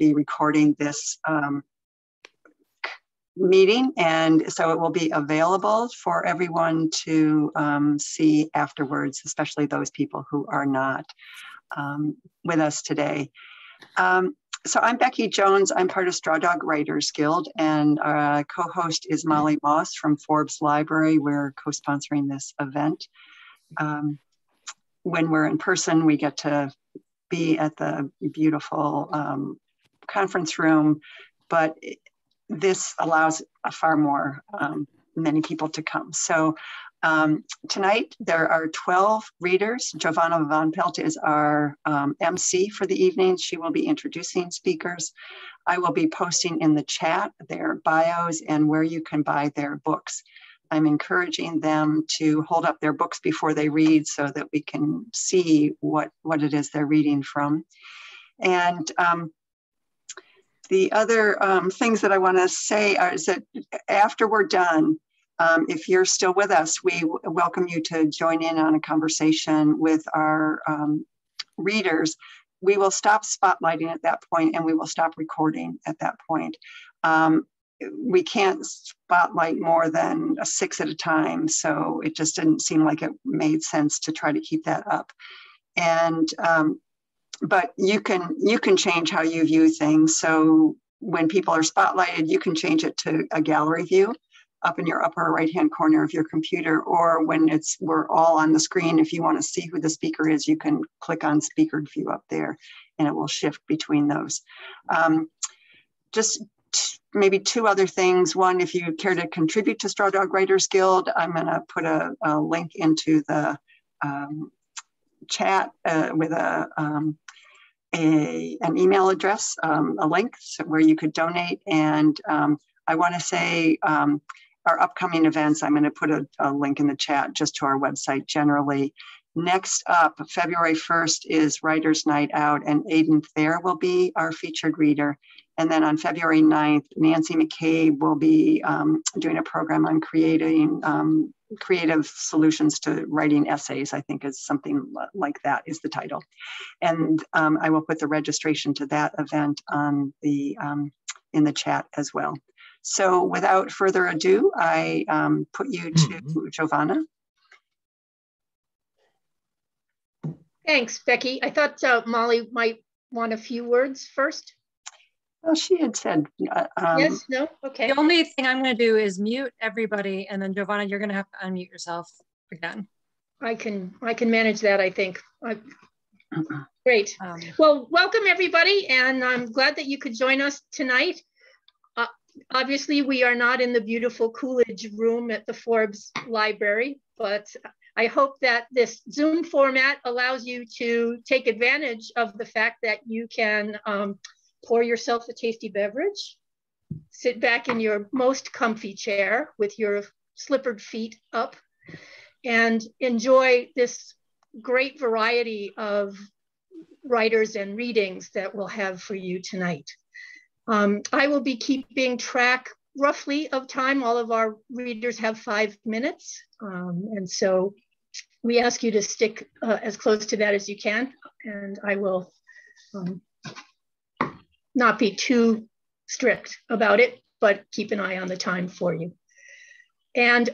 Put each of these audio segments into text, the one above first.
be recording this um, meeting, and so it will be available for everyone to um, see afterwards, especially those people who are not um, with us today. Um, so I'm Becky Jones. I'm part of Straw Dog Writers Guild, and our co-host is Molly Moss from Forbes Library. We're co-sponsoring this event. Um, when we're in person, we get to be at the beautiful um, conference room, but this allows a far more um, many people to come. So um, tonight there are 12 readers. Giovanna Von Pelt is our um, MC for the evening. She will be introducing speakers. I will be posting in the chat their bios and where you can buy their books. I'm encouraging them to hold up their books before they read so that we can see what, what it is they're reading from. And um, the other um, things that I want to say are, is that after we're done, um, if you're still with us, we welcome you to join in on a conversation with our um, readers. We will stop spotlighting at that point and we will stop recording at that point. Um, we can't spotlight more than a six at a time. So it just didn't seem like it made sense to try to keep that up. And um, but you can you can change how you view things. So when people are spotlighted, you can change it to a gallery view up in your upper right hand corner of your computer or when it's we're all on the screen if you want to see who the speaker is you can click on speaker view up there and it will shift between those um, just maybe two other things. One, if you care to contribute to Straw Dog Writers Guild, I'm going to put a, a, link into the um, chat uh, with a, um, a, an email address, um, a link so where you could donate. And um, I want to say um, our upcoming events, I'm going to put a, a link in the chat just to our website generally. Next up, February 1st is Writers Night Out, and Aidan Thayer will be our featured reader. And then on February 9th, Nancy McCabe will be um, doing a program on creating um, creative solutions to writing essays, I think is something like that is the title. And um, I will put the registration to that event on the um, in the chat as well. So without further ado, I um, put you to mm -hmm. Giovanna. Thanks, Becky. I thought uh, Molly might want a few words first. Well, she had said. Uh, um, yes, no, okay. The only thing I'm going to do is mute everybody, and then Giovanna, you're going to have to unmute yourself again. I can I can manage that. I think. I, great. Um, well, welcome everybody, and I'm glad that you could join us tonight. Uh, obviously, we are not in the beautiful Coolidge room at the Forbes Library, but I hope that this Zoom format allows you to take advantage of the fact that you can. Um, pour yourself a tasty beverage, sit back in your most comfy chair with your slippered feet up, and enjoy this great variety of writers and readings that we'll have for you tonight. Um, I will be keeping track roughly of time. All of our readers have five minutes. Um, and so we ask you to stick uh, as close to that as you can. And I will um, not be too strict about it, but keep an eye on the time for you. And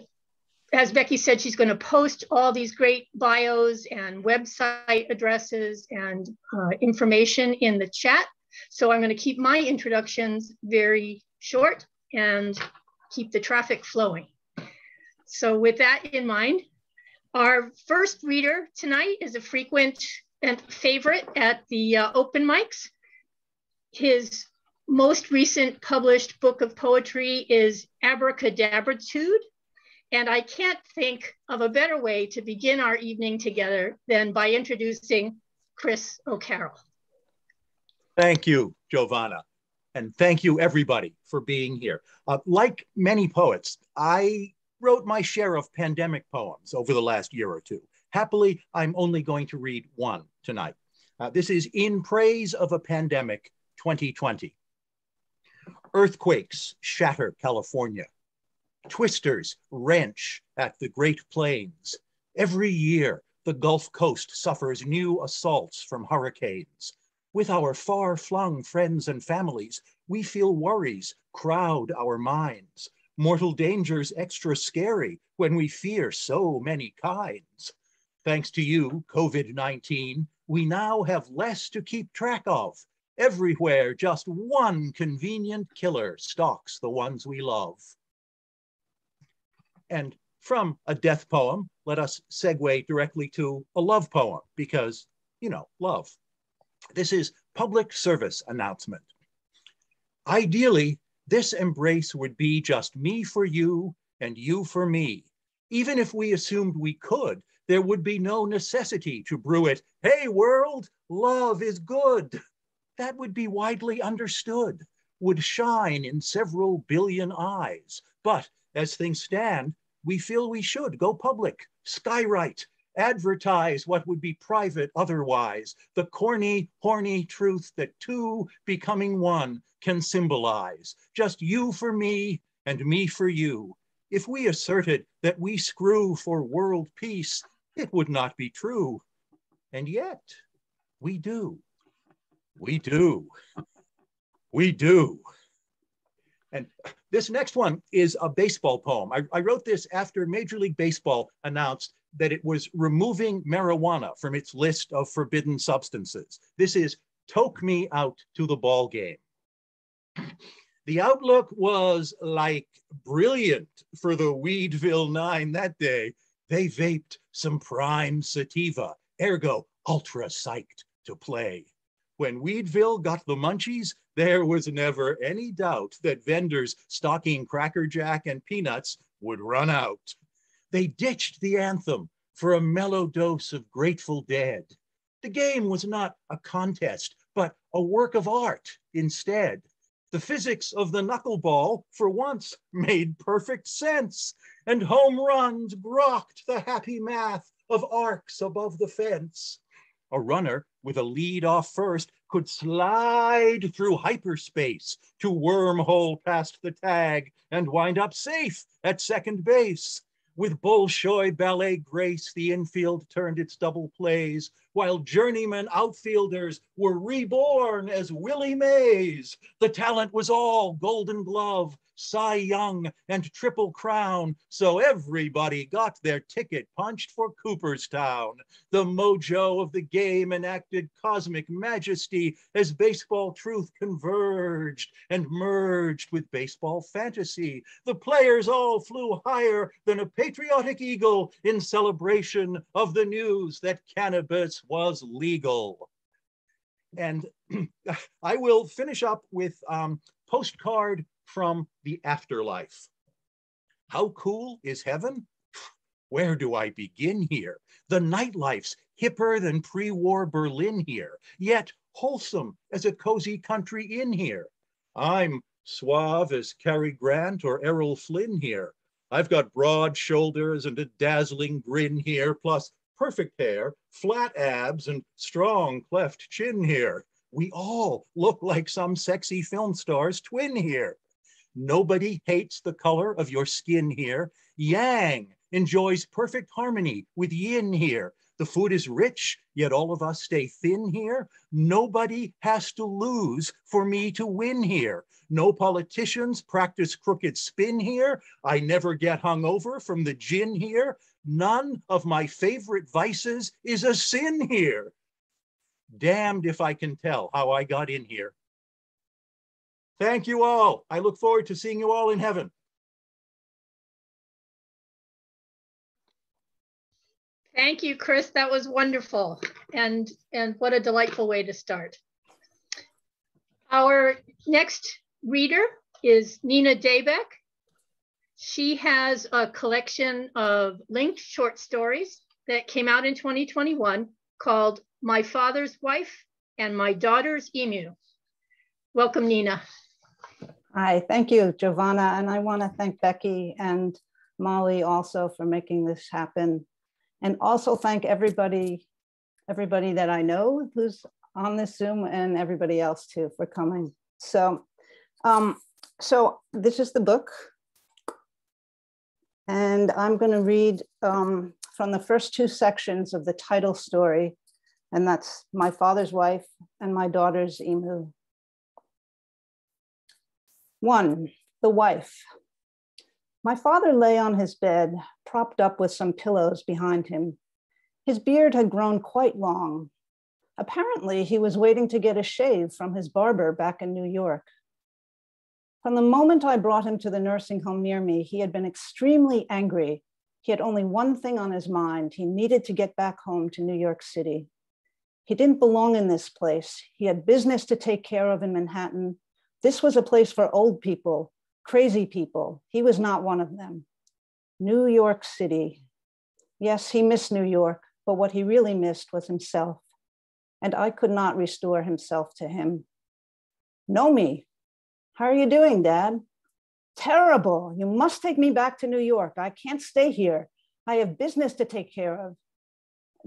as Becky said, she's going to post all these great bios and website addresses and uh, information in the chat. So I'm going to keep my introductions very short and keep the traffic flowing. So with that in mind, our first reader tonight is a frequent and favorite at the uh, open mics. His most recent published book of poetry is Abracadabritude. And I can't think of a better way to begin our evening together than by introducing Chris O'Carroll. Thank you, Giovanna. And thank you, everybody, for being here. Uh, like many poets, I wrote my share of pandemic poems over the last year or two. Happily, I'm only going to read one tonight. Uh, this is In Praise of a Pandemic 2020. Earthquakes shatter California. Twisters wrench at the Great Plains. Every year, the Gulf Coast suffers new assaults from hurricanes. With our far flung friends and families, we feel worries crowd our minds. Mortal dangers extra scary when we fear so many kinds. Thanks to you, COVID 19, we now have less to keep track of. Everywhere, just one convenient killer stalks the ones we love. And from a death poem, let us segue directly to a love poem because, you know, love. This is public service announcement. Ideally, this embrace would be just me for you and you for me. Even if we assumed we could, there would be no necessity to brew it, hey world, love is good. That would be widely understood, would shine in several billion eyes. But as things stand, we feel we should go public, skywrite, advertise what would be private otherwise, the corny, horny truth that two becoming one can symbolize. Just you for me and me for you. If we asserted that we screw for world peace, it would not be true. And yet, we do. We do. We do. And this next one is a baseball poem. I, I, wrote this after Major League Baseball announced that it was removing marijuana from its list of forbidden substances. This is Toke Me Out to the Ball Game. The outlook was like brilliant for the Weedville Nine that day. They vaped some prime sativa, ergo ultra psyched to play. When Weedville got the munchies, there was never any doubt that vendors stocking Cracker Jack and peanuts would run out. They ditched the anthem for a mellow dose of Grateful Dead. The game was not a contest, but a work of art instead. The physics of the knuckleball, for once, made perfect sense, and home runs grokked the happy math of arcs above the fence. A runner with a lead off first could slide through hyperspace to wormhole past the tag and wind up safe at second base. With Bolshoi ballet grace, the infield turned its double plays, while journeyman outfielders were reborn as Willie Mays. The talent was all Golden Glove, Cy Young, and Triple Crown, so everybody got their ticket punched for Cooperstown. The mojo of the game enacted cosmic majesty as baseball truth converged and merged with baseball fantasy. The players all flew higher than a patriotic eagle in celebration of the news that cannabis was legal. And I will finish up with um, postcard from the afterlife. How cool is heaven? Where do I begin here? The nightlife's hipper than pre-war Berlin here, yet wholesome as a cozy country inn here. I'm suave as Cary Grant or Errol Flynn here. I've got broad shoulders and a dazzling grin here, plus perfect hair, flat abs, and strong cleft chin here. We all look like some sexy film star's twin here. Nobody hates the color of your skin here. Yang enjoys perfect harmony with yin here. The food is rich, yet all of us stay thin here. Nobody has to lose for me to win here. No politicians practice crooked spin here. I never get hung over from the gin here. None of my favorite vices is a sin here. Damned if I can tell how I got in here. Thank you all. I look forward to seeing you all in heaven. Thank you, Chris. That was wonderful. And, and what a delightful way to start. Our next reader is Nina Daybeck. She has a collection of linked short stories that came out in 2021 called My Father's Wife and My Daughter's Emu. Welcome, Nina. Hi, thank you, Giovanna. And I want to thank Becky and Molly also for making this happen. And also thank everybody, everybody that I know who's on this Zoom and everybody else too for coming. So, um, so this is the book. And I'm going to read um, from the first two sections of the title story And that's my father's wife and my daughter's emu. One, the wife. My father lay on his bed, propped up with some pillows behind him. His beard had grown quite long. Apparently, he was waiting to get a shave from his barber back in New York. From the moment I brought him to the nursing home near me, he had been extremely angry. He had only one thing on his mind. He needed to get back home to New York City. He didn't belong in this place. He had business to take care of in Manhattan. This was a place for old people, crazy people. He was not one of them. New York City. Yes, he missed New York, but what he really missed was himself. And I could not restore himself to him. Know me, how are you doing, Dad? Terrible. You must take me back to New York. I can't stay here. I have business to take care of.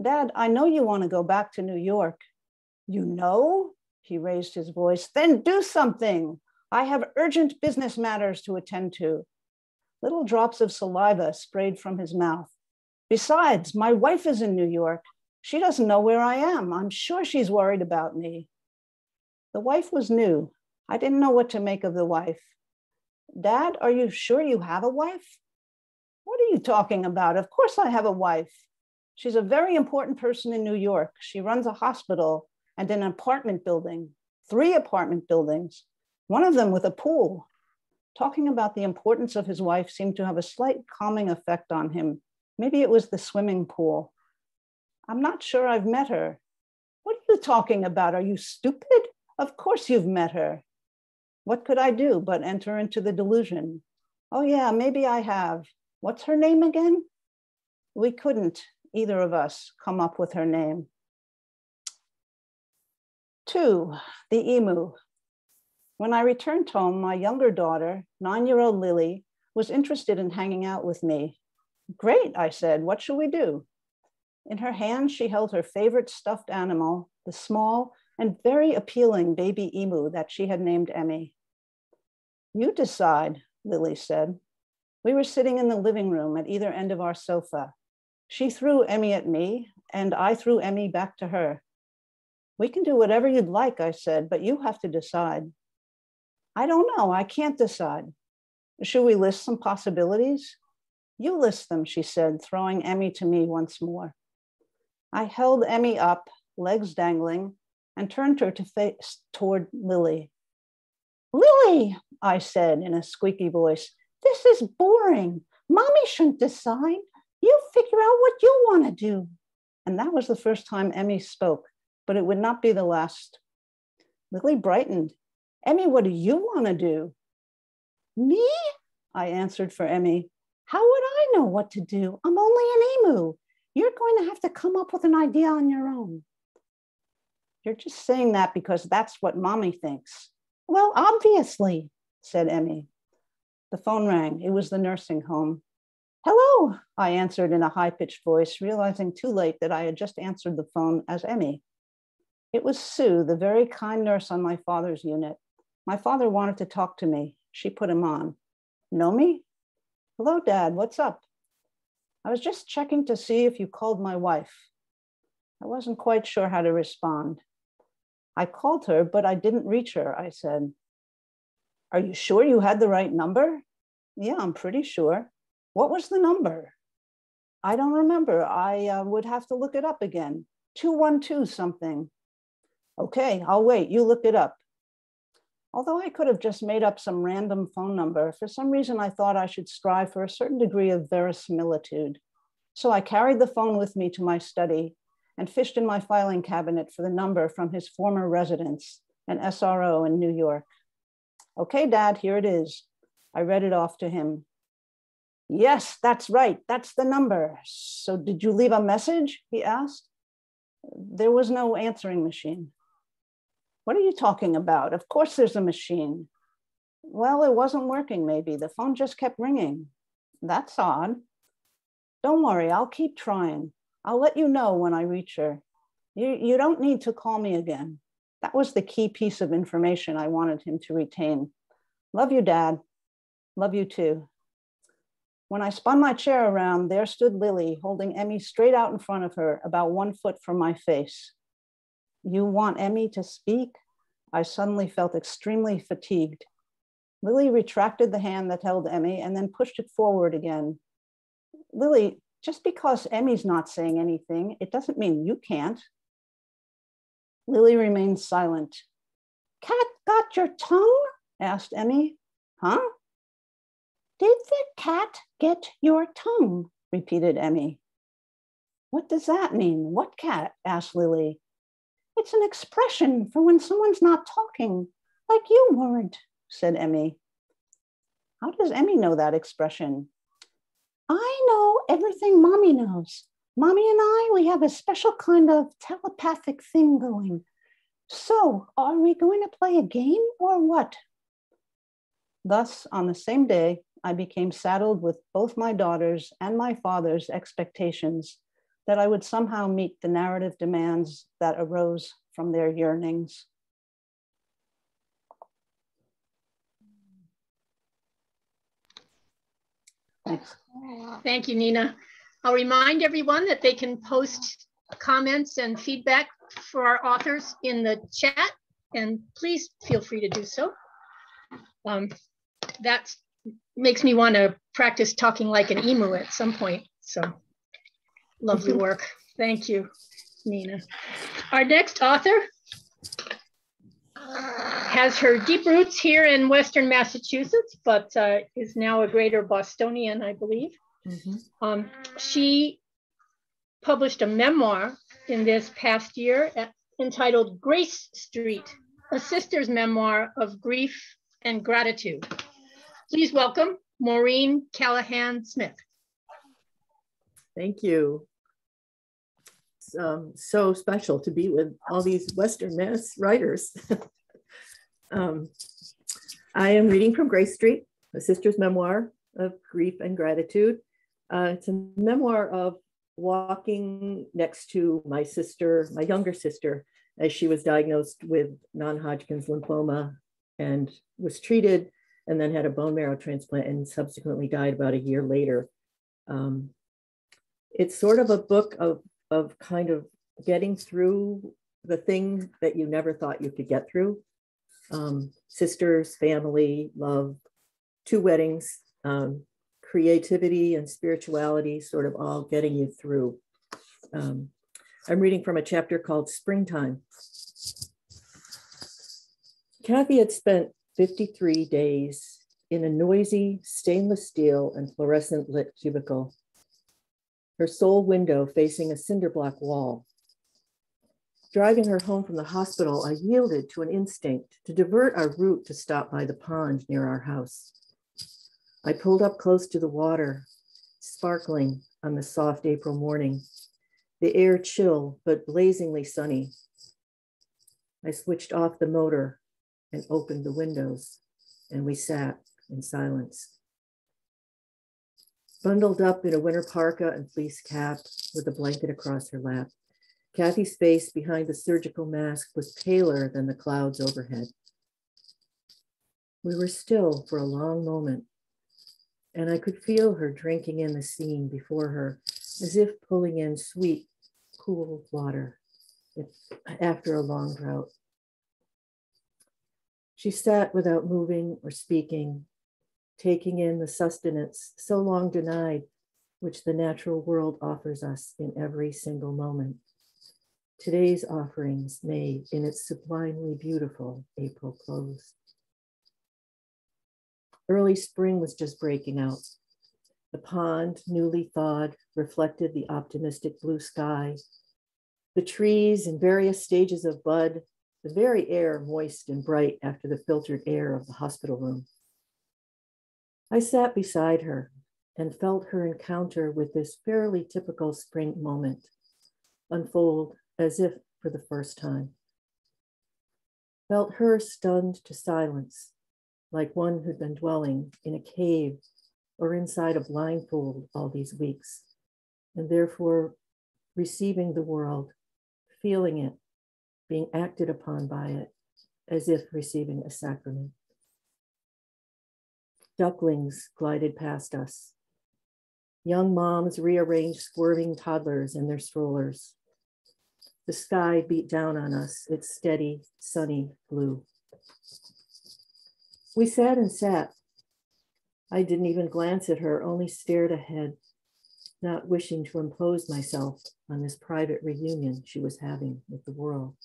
Dad, I know you want to go back to New York. You know? He raised his voice. Then do something. I have urgent business matters to attend to. Little drops of saliva sprayed from his mouth. Besides, my wife is in New York. She doesn't know where I am. I'm sure she's worried about me. The wife was new, I didn't know what to make of the wife. Dad, are you sure you have a wife? What are you talking about? Of course I have a wife. She's a very important person in New York. She runs a hospital and an apartment building, three apartment buildings, one of them with a pool. Talking about the importance of his wife seemed to have a slight calming effect on him. Maybe it was the swimming pool. I'm not sure I've met her. What are you talking about? Are you stupid? Of course you've met her. What could I do but enter into the delusion? Oh, yeah, maybe I have. What's her name again? We couldn't, either of us, come up with her name. Two, the emu. When I returned home, my younger daughter, nine year old Lily, was interested in hanging out with me. Great, I said. What shall we do? In her hand, she held her favorite stuffed animal, the small and very appealing baby emu that she had named Emmy. You decide, Lily said. We were sitting in the living room at either end of our sofa. She threw Emmy at me, and I threw Emmy back to her. We can do whatever you'd like, I said, but you have to decide. I don't know, I can't decide. Should we list some possibilities? You list them, she said, throwing Emmy to me once more. I held Emmy up, legs dangling, and turned her to face toward Lily. Lily, I said in a squeaky voice, this is boring. Mommy shouldn't decide. You figure out what you want to do. And that was the first time Emmy spoke, but it would not be the last. Lily brightened. Emmy, what do you want to do? Me? I answered for Emmy. How would I know what to do? I'm only an emu. You're going to have to come up with an idea on your own. You're just saying that because that's what mommy thinks. Well, obviously, said Emmy. The phone rang. It was the nursing home. Hello, I answered in a high pitched voice, realizing too late that I had just answered the phone as Emmy. It was Sue, the very kind nurse on my father's unit. My father wanted to talk to me. She put him on. Know me? Hello, Dad. What's up? I was just checking to see if you called my wife. I wasn't quite sure how to respond. I called her, but I didn't reach her. I said, Are you sure you had the right number? Yeah, I'm pretty sure. What was the number? I don't remember. I uh, would have to look it up again. 212 something. Okay, I'll wait. You look it up. Although I could have just made up some random phone number, for some reason I thought I should strive for a certain degree of verisimilitude. So I carried the phone with me to my study and fished in my filing cabinet for the number from his former residence, an SRO in New York. Okay, Dad, here it is. I read it off to him. Yes, that's right. That's the number. So, did you leave a message? He asked. There was no answering machine. What are you talking about? Of course, there's a machine. Well, it wasn't working, maybe. The phone just kept ringing. That's odd. Don't worry, I'll keep trying. I'll let you know when I reach her. You, you don't need to call me again. That was the key piece of information I wanted him to retain. Love you, Dad. Love you too. When I spun my chair around, there stood Lily holding Emmy straight out in front of her, about one foot from my face. You want Emmy to speak? I suddenly felt extremely fatigued. Lily retracted the hand that held Emmy and then pushed it forward again. Lily, just because Emmy's not saying anything, it doesn't mean you can't. Lily remained silent. Cat got your tongue? asked Emmy. Huh? Did the cat get your tongue? repeated Emmy. What does that mean? What cat? asked Lily. It's an expression for when someone's not talking, like you weren't, said Emmy. How does Emmy know that expression? I know everything mommy knows. Mommy and I, we have a special kind of telepathic thing going. So, are we going to play a game or what? Thus, on the same day, I became saddled with both my daughter's and my father's expectations that I would somehow meet the narrative demands that arose from their yearnings. Thank you, Nina. I'll remind everyone that they can post comments and feedback for our authors in the chat, and please feel free to do so. Um, that makes me want to practice talking like an emu at some point. So lovely work. Thank you, Nina. Our next author has her deep roots here in Western Massachusetts, but uh, is now a greater Bostonian, I believe. Mm -hmm. um, she published a memoir in this past year at, entitled Grace Street, a sister's memoir of grief and gratitude. Please welcome Maureen Callahan Smith. Thank you. It's um, so special to be with all these Western Mass writers. um, I am reading from Grace Street, a sister's memoir of grief and gratitude. Uh, it's a memoir of walking next to my sister, my younger sister, as she was diagnosed with non Hodgkin's lymphoma and was treated and then had a bone marrow transplant and subsequently died about a year later. Um, it's sort of a book of, of kind of getting through the thing that you never thought you could get through. Um, sisters, family, love, two weddings, um, creativity and spirituality sort of all getting you through. Um, I'm reading from a chapter called Springtime. Kathy had spent 53 days in a noisy stainless steel and fluorescent lit cubicle, her sole window facing a cinder block wall. Driving her home from the hospital, I yielded to an instinct to divert our route to stop by the pond near our house. I pulled up close to the water, sparkling on the soft April morning, the air chill but blazingly sunny. I switched off the motor and opened the windows, and we sat in silence. Bundled up in a winter parka and fleece cap with a blanket across her lap, Kathy's face behind the surgical mask was paler than the clouds overhead. We were still for a long moment, and I could feel her drinking in the scene before her, as if pulling in sweet, cool water after a long drought. She sat without moving or speaking, taking in the sustenance so long denied, which the natural world offers us in every single moment. Today's offerings made in its sublimely beautiful April close. Early spring was just breaking out. The pond, newly thawed, reflected the optimistic blue sky. The trees in various stages of bud the very air moist and bright after the filtered air of the hospital room. I sat beside her and felt her encounter with this fairly typical spring moment unfold as if for the first time. Felt her stunned to silence, like one who'd been dwelling in a cave or inside a blindfold all these weeks, and therefore receiving the world, feeling it, being acted upon by it as if receiving a sacrament. Ducklings glided past us. Young moms rearranged squirming toddlers in their strollers. The sky beat down on us, its steady, sunny blue. We sat and sat. I didn't even glance at her, only stared ahead, not wishing to impose myself on this private reunion she was having with the world.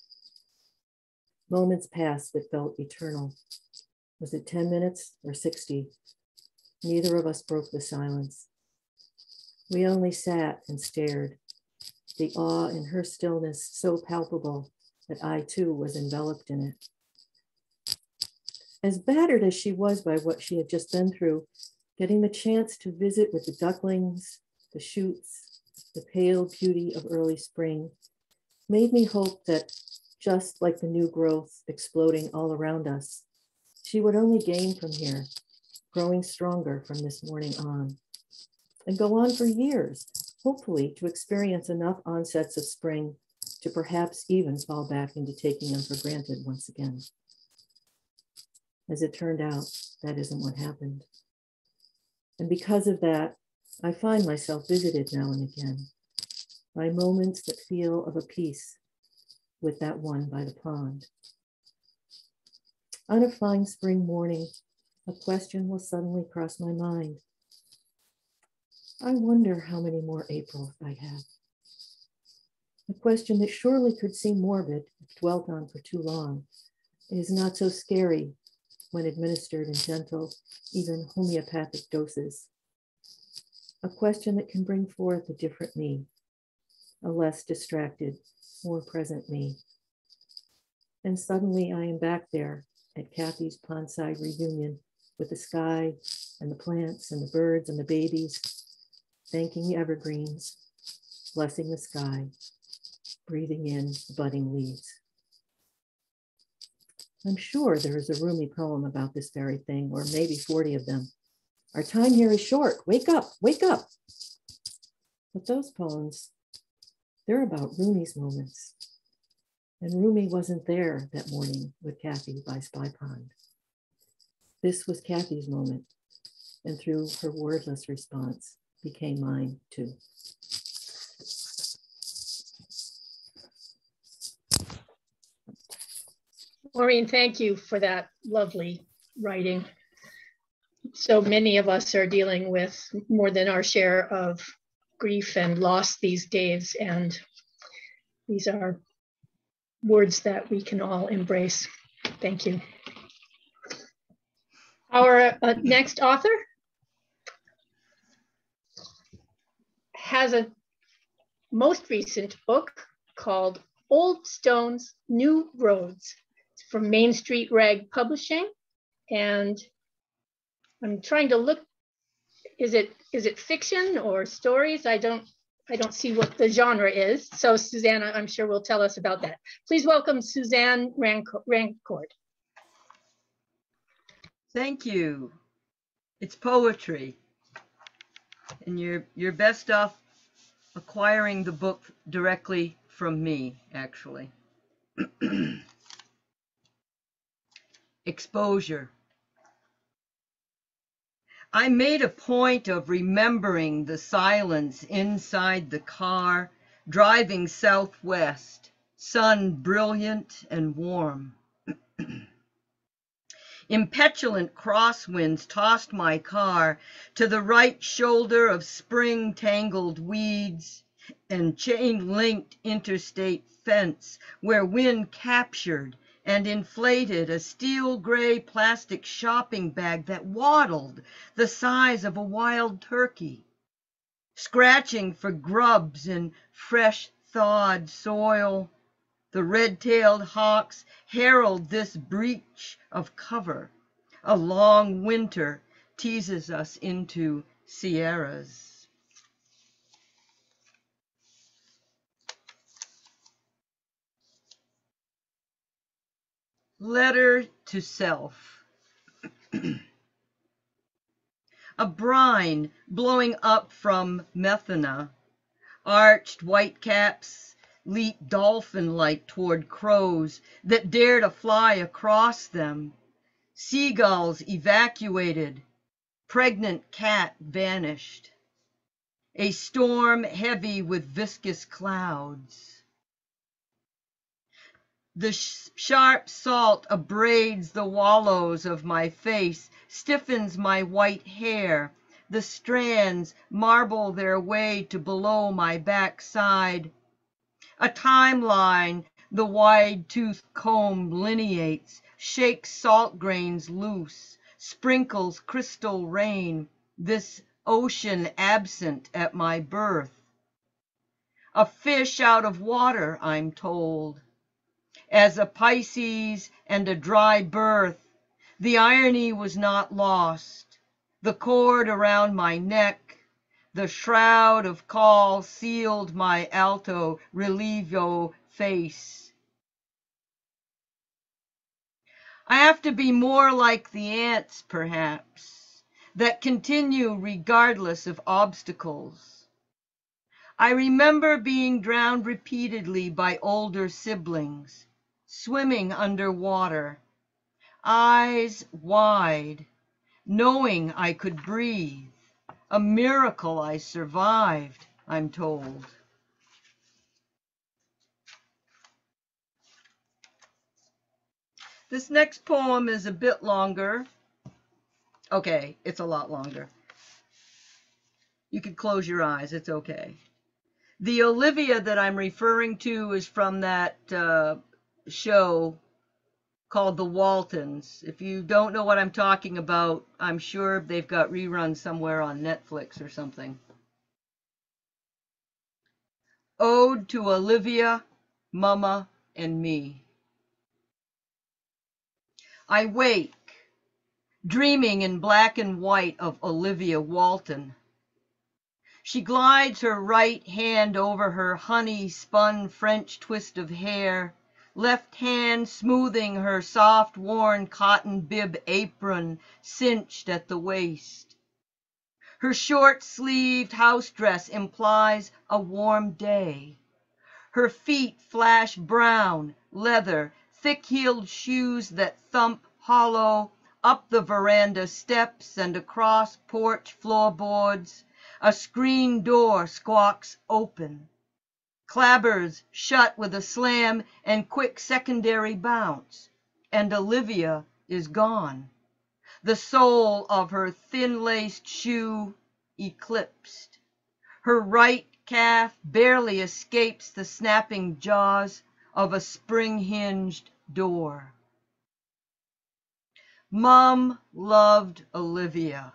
Moments passed that felt eternal. Was it 10 minutes or 60? Neither of us broke the silence. We only sat and stared, the awe in her stillness so palpable that I too was enveloped in it. As battered as she was by what she had just been through, getting the chance to visit with the ducklings, the shoots, the pale beauty of early spring, made me hope that just like the new growth exploding all around us, she would only gain from here, growing stronger from this morning on, and go on for years, hopefully to experience enough onsets of spring to perhaps even fall back into taking them for granted once again. As it turned out, that isn't what happened. And because of that, I find myself visited now and again by moments that feel of a piece with that one by the pond. On a fine spring morning, a question will suddenly cross my mind. I wonder how many more Aprils I have. A question that surely could seem morbid if dwelt on for too long. Is not so scary when administered in gentle, even homeopathic doses. A question that can bring forth a different me, a less distracted, more present me. And suddenly I am back there at Kathy's pondside reunion with the sky and the plants and the birds and the babies, thanking the evergreens, blessing the sky, breathing in the budding leaves. I'm sure there is a Rumi poem about this very thing, or maybe 40 of them. Our time here is short. Wake up, wake up. But those poems, they're about Rumi's moments. And Rumi wasn't there that morning with Kathy by Spy Pond. This was Kathy's moment, and through her wordless response, became mine too. Maureen, thank you for that lovely writing. So many of us are dealing with more than our share of grief and loss these days, and these are words that we can all embrace. Thank you. Our uh, next author has a most recent book called Old Stones, New Roads. It's from Main Street Rag Publishing. And I'm trying to look, is it is it fiction or stories? I don't I don't see what the genre is. So Susanna, I'm sure will tell us about that. Please welcome Suzanne Rancourt. Thank you. It's poetry. And you're, you're best off acquiring the book directly from me, actually. Exposure. I made a point of remembering the silence inside the car, driving southwest, sun brilliant and warm. Impetulant crosswinds tossed my car to the right shoulder of spring tangled weeds and chain linked interstate fence where wind captured and inflated a steel gray plastic shopping bag that waddled the size of a wild turkey, scratching for grubs in fresh thawed soil. The red-tailed hawks herald this breach of cover. A long winter teases us into sierras. Letter to Self. a brine blowing up from Methana, arched whitecaps leap dolphin-like toward crows that dare to fly across them. Seagulls evacuated, pregnant cat vanished. A storm heavy with viscous clouds. The sh- sharp salt abrades the wallows of my face, stiffens my white hair. The strands marble their way to below my backside. A timeline the wide toothed comb lineates, shakes salt grains loose, sprinkles crystal rain, this ocean absent at my birth. A fish out of water, I'm told as a Pisces and a dry birth. The irony was not lost. The cord around my neck, the shroud of caul sealed my alto relievo face. I have to be more like the ants, perhaps, that continue regardless of obstacles. I remember being drowned repeatedly by older siblings swimming under water, eyes wide, knowing I could breathe. A miracle I survived, I'm told. This next poem is a bit longer. Okay, it's a lot longer. You can close your eyes, it's okay. The Olivia that I'm referring to is from that uh, show called The Waltons. If you don't know what I'm talking about, I'm sure they've got reruns somewhere on Netflix or something. Ode to Olivia, Mama, and Me. I wake, dreaming in black and white of Olivia Walton. She glides her right hand over her honey spun French twist of hair left hand smoothing her soft worn cotton bib apron cinched at the waist. Her short sleeved house dress implies a warm day. Her feet flash brown, leather, thick heeled shoes that thump hollow up the veranda steps and across porch floorboards. A screen door squawks open clabbers shut with a slam and quick secondary bounce, and Olivia is gone. The sole of her thin laced shoe eclipsed. Her right calf barely escapes the snapping jaws of a spring hinged door. Mum loved Olivia,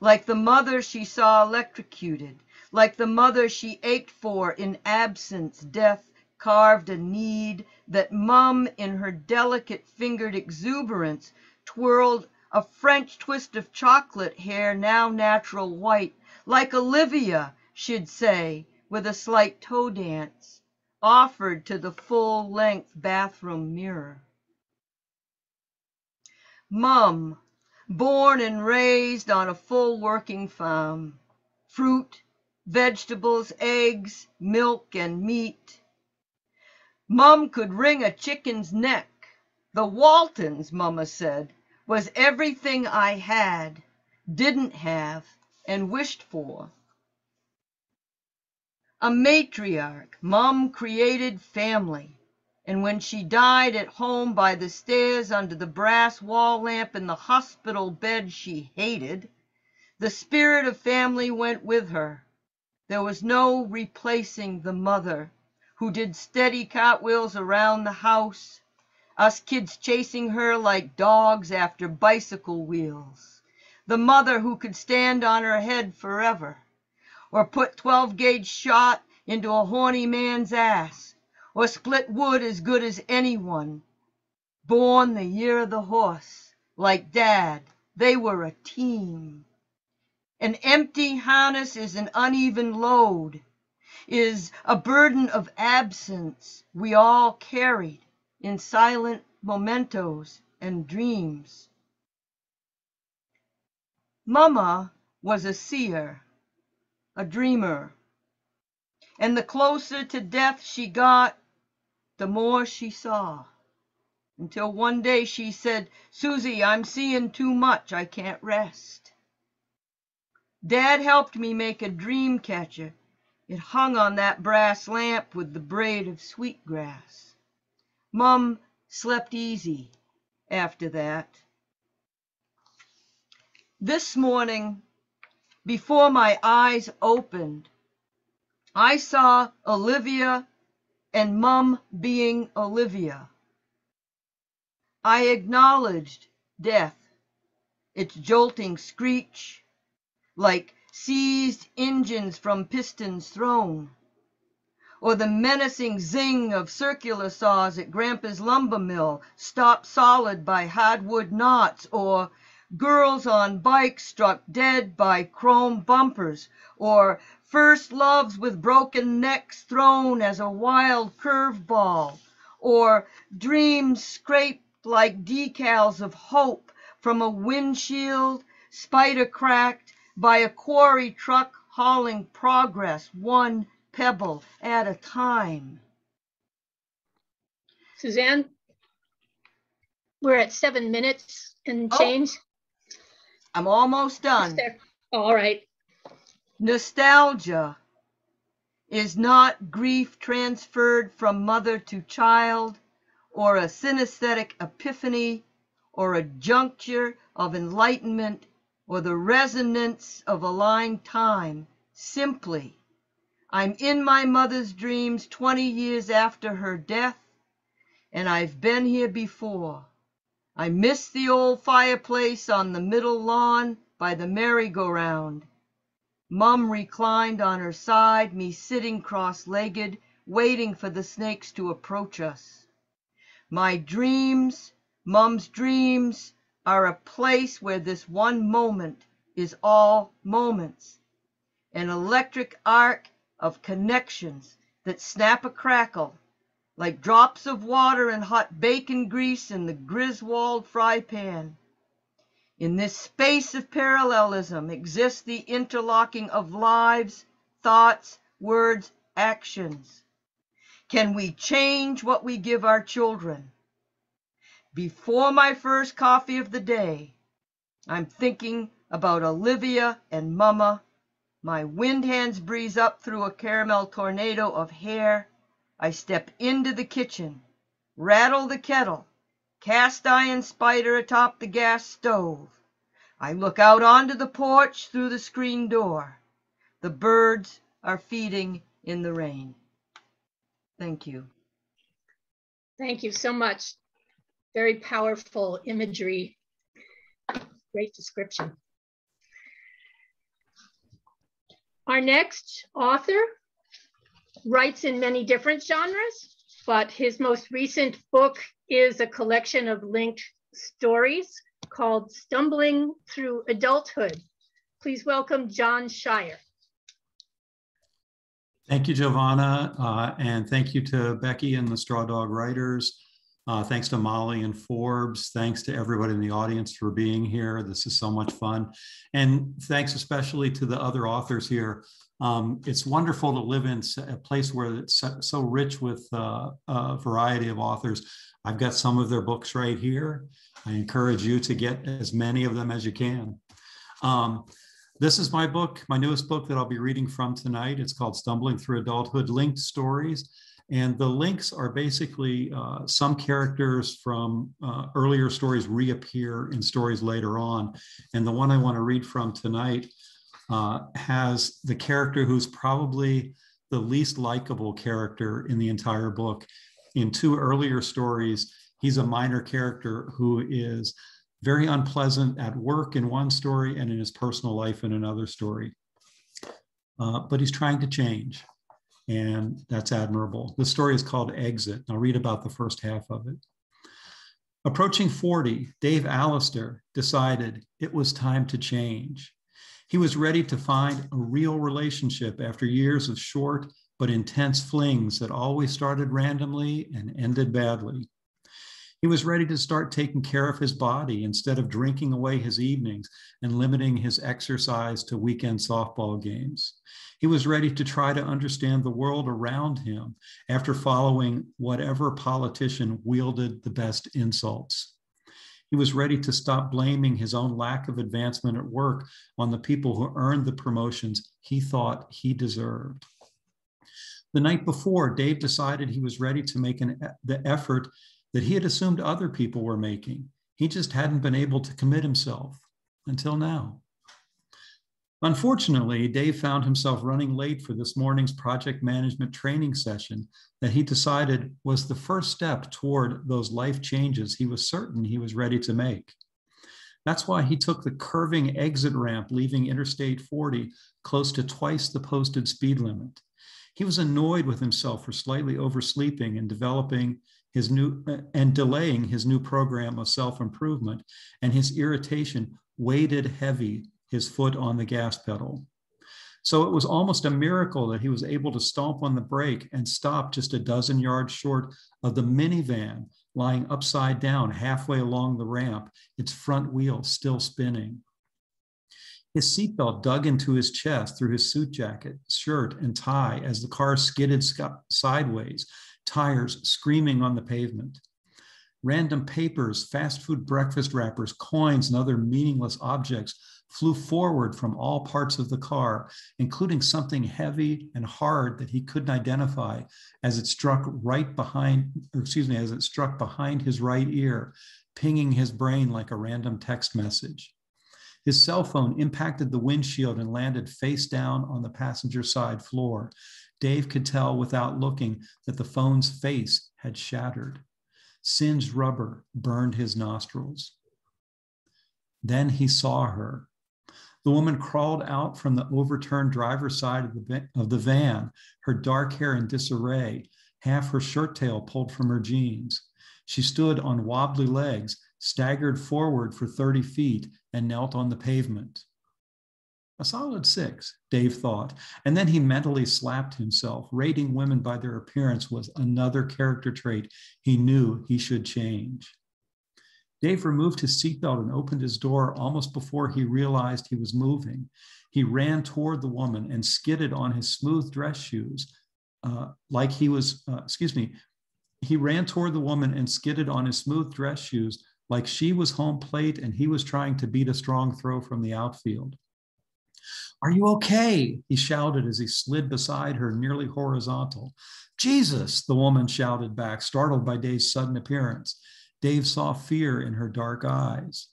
like the mother she saw electrocuted like the mother she ached for in absence, death carved a need that mum in her delicate fingered exuberance twirled a French twist of chocolate hair now natural white, like Olivia, she'd say, with a slight toe dance, offered to the full length bathroom mirror. Mum, born and raised on a full working farm, fruit, vegetables, eggs, milk, and meat. Mum could wring a chicken's neck. The Waltons, Mama said, was everything I had, didn't have, and wished for. A matriarch, Mum created family. And when she died at home by the stairs under the brass wall lamp in the hospital bed she hated, the spirit of family went with her there was no replacing the mother who did steady cartwheels around the house, us kids chasing her like dogs after bicycle wheels. The mother who could stand on her head forever, or put 12 gauge shot into a horny man's ass, or split wood as good as anyone. Born the year of the horse, like dad, they were a team. An empty harness is an uneven load, is a burden of absence we all carried in silent mementos and dreams. Mama was a seer, a dreamer, and the closer to death she got, the more she saw. Until one day she said, Susie, I'm seeing too much. I can't rest. Dad helped me make a dream catcher. It hung on that brass lamp with the braid of sweetgrass. Mum slept easy after that. This morning, before my eyes opened, I saw Olivia and Mum being Olivia. I acknowledged death, its jolting screech, like seized engines from pistons thrown, or the menacing zing of circular saws at Grandpa's lumber mill stopped solid by hardwood knots, or girls on bikes struck dead by chrome bumpers, or first loves with broken necks thrown as a wild curve ball, or dreams scraped like decals of hope from a windshield, spider cracked by a quarry truck hauling progress one pebble at a time. Suzanne, we're at seven minutes and Oh. change. I'm almost done. All right. Nostalgia is not grief transferred from mother to child, or a synesthetic epiphany, or a juncture of enlightenment, or the resonance of a aligned time. Simply, I'm in my mother's dreams 20 years after her death, and I've been here before. I miss the old fireplace on the middle lawn by the merry-go-round. Mum reclined on her side, me sitting cross-legged, waiting for the snakes to approach us. My dreams, Mum's dreams, are a place where this one moment is all moments. An electric arc of connections that snap a crackle, like drops of water and hot bacon grease in the Griswold fry pan. In this space of parallelism exists the interlocking of lives, thoughts, words, actions. Can we change what we give our children? Before my first coffee of the day, I'm thinking about Olivia and Mama. My wind hands breeze up through a caramel tornado of hair. I step into the kitchen, rattle the kettle, cast iron spider atop the gas stove. I look out onto the porch through the screen door. The birds are feeding in the rain. Thank you. Thank you so much. Very powerful imagery. Great description. Our next author writes in many different genres, but his most recent book is a collection of linked stories called Stumbling Through Adulthood. Please welcome John Sheirer. Thank you, Giovanna, uh, and thank you to Becky and the Straw Dog Writers. Uh, thanks to Molly and Forbes. Thanks to everybody in the audience for being here. This is so much fun. And thanks especially to the other authors here. Um, it's wonderful to live in a place where it's so rich with uh, a variety of authors. I've got some of their books right here. I encourage you to get as many of them as you can. Um, this is my book, my newest book that I'll be reading from tonight. It's called Stumbling Through Adulthood Linked Stories. And the links are basically uh, some characters from uh, earlier stories reappear in stories later on. And the one I want to read from tonight uh, has the character who's probably the least likable character in the entire book. In two earlier stories, he's a minor character who is very unpleasant at work in one story and in his personal life in another story. Uh, but he's trying to change, and that's admirable. The story is called Exit. I'll read about the first half of it. Approaching 40, Dave Allister decided it was time to change. He was ready to find a real relationship after years of short but intense flings that always started randomly and ended badly. He was ready to start taking care of his body instead of drinking away his evenings and limiting his exercise to weekend softball games. He was ready to try to understand the world around him after following whatever politician wielded the best insults. He was ready to stop blaming his own lack of advancement at work on the people who earned the promotions he thought he deserved. The night before, Dave decided he was ready to make an, the effort that he had assumed other people were making. He just hadn't been able to commit himself until now. Unfortunately, Dave found himself running late for this morning's project management training session that he decided was the first step toward those life changes he was certain he was ready to make. That's why he took the curving exit ramp leaving Interstate 40 close to twice the posted speed limit. He was annoyed with himself for slightly oversleeping and developing his new and delaying his new program of self-improvement, and his irritation weighted heavy his foot on the gas pedal. So it was almost a miracle that he was able to stomp on the brake and stop just a dozen yards short of the minivan lying upside down halfway along the ramp, its front wheel still spinning. His seatbelt dug into his chest through his suit jacket, shirt, and tie as the car skidded sideways, tires screaming on the pavement. Random papers, fast food breakfast wrappers, coins, and other meaningless objects flew forward from all parts of the car, including something heavy and hard that he couldn't identify as it struck right behind, or excuse me, as it struck behind his right ear, pinging his brain like a random text message. His cell phone impacted the windshield and landed face down on the passenger side floor. Dave could tell without looking that the phone's face had shattered. Singed rubber burned his nostrils. Then he saw her, the woman crawled out from the overturned driver's side of the, of the van, her dark hair in disarray, half her shirt tail pulled from her jeans. She stood on wobbly legs, staggered forward for 30 feet, and knelt on the pavement. A solid six, Dave thought, and then he mentally slapped himself. Rating women by their appearance was another character trait he knew he should change. Dave removed his seatbelt and opened his door almost before he realized he was moving. He ran toward the woman and skidded on his smooth dress shoes uh, like he was, uh, excuse me, he ran toward the woman and skidded on his smooth dress shoes like she was home plate and he was trying to beat a strong throw from the outfield. Are you okay? He shouted as he slid beside her, nearly horizontal. Jesus, the woman shouted back, startled by Dave's sudden appearance. Dave saw fear in her dark eyes.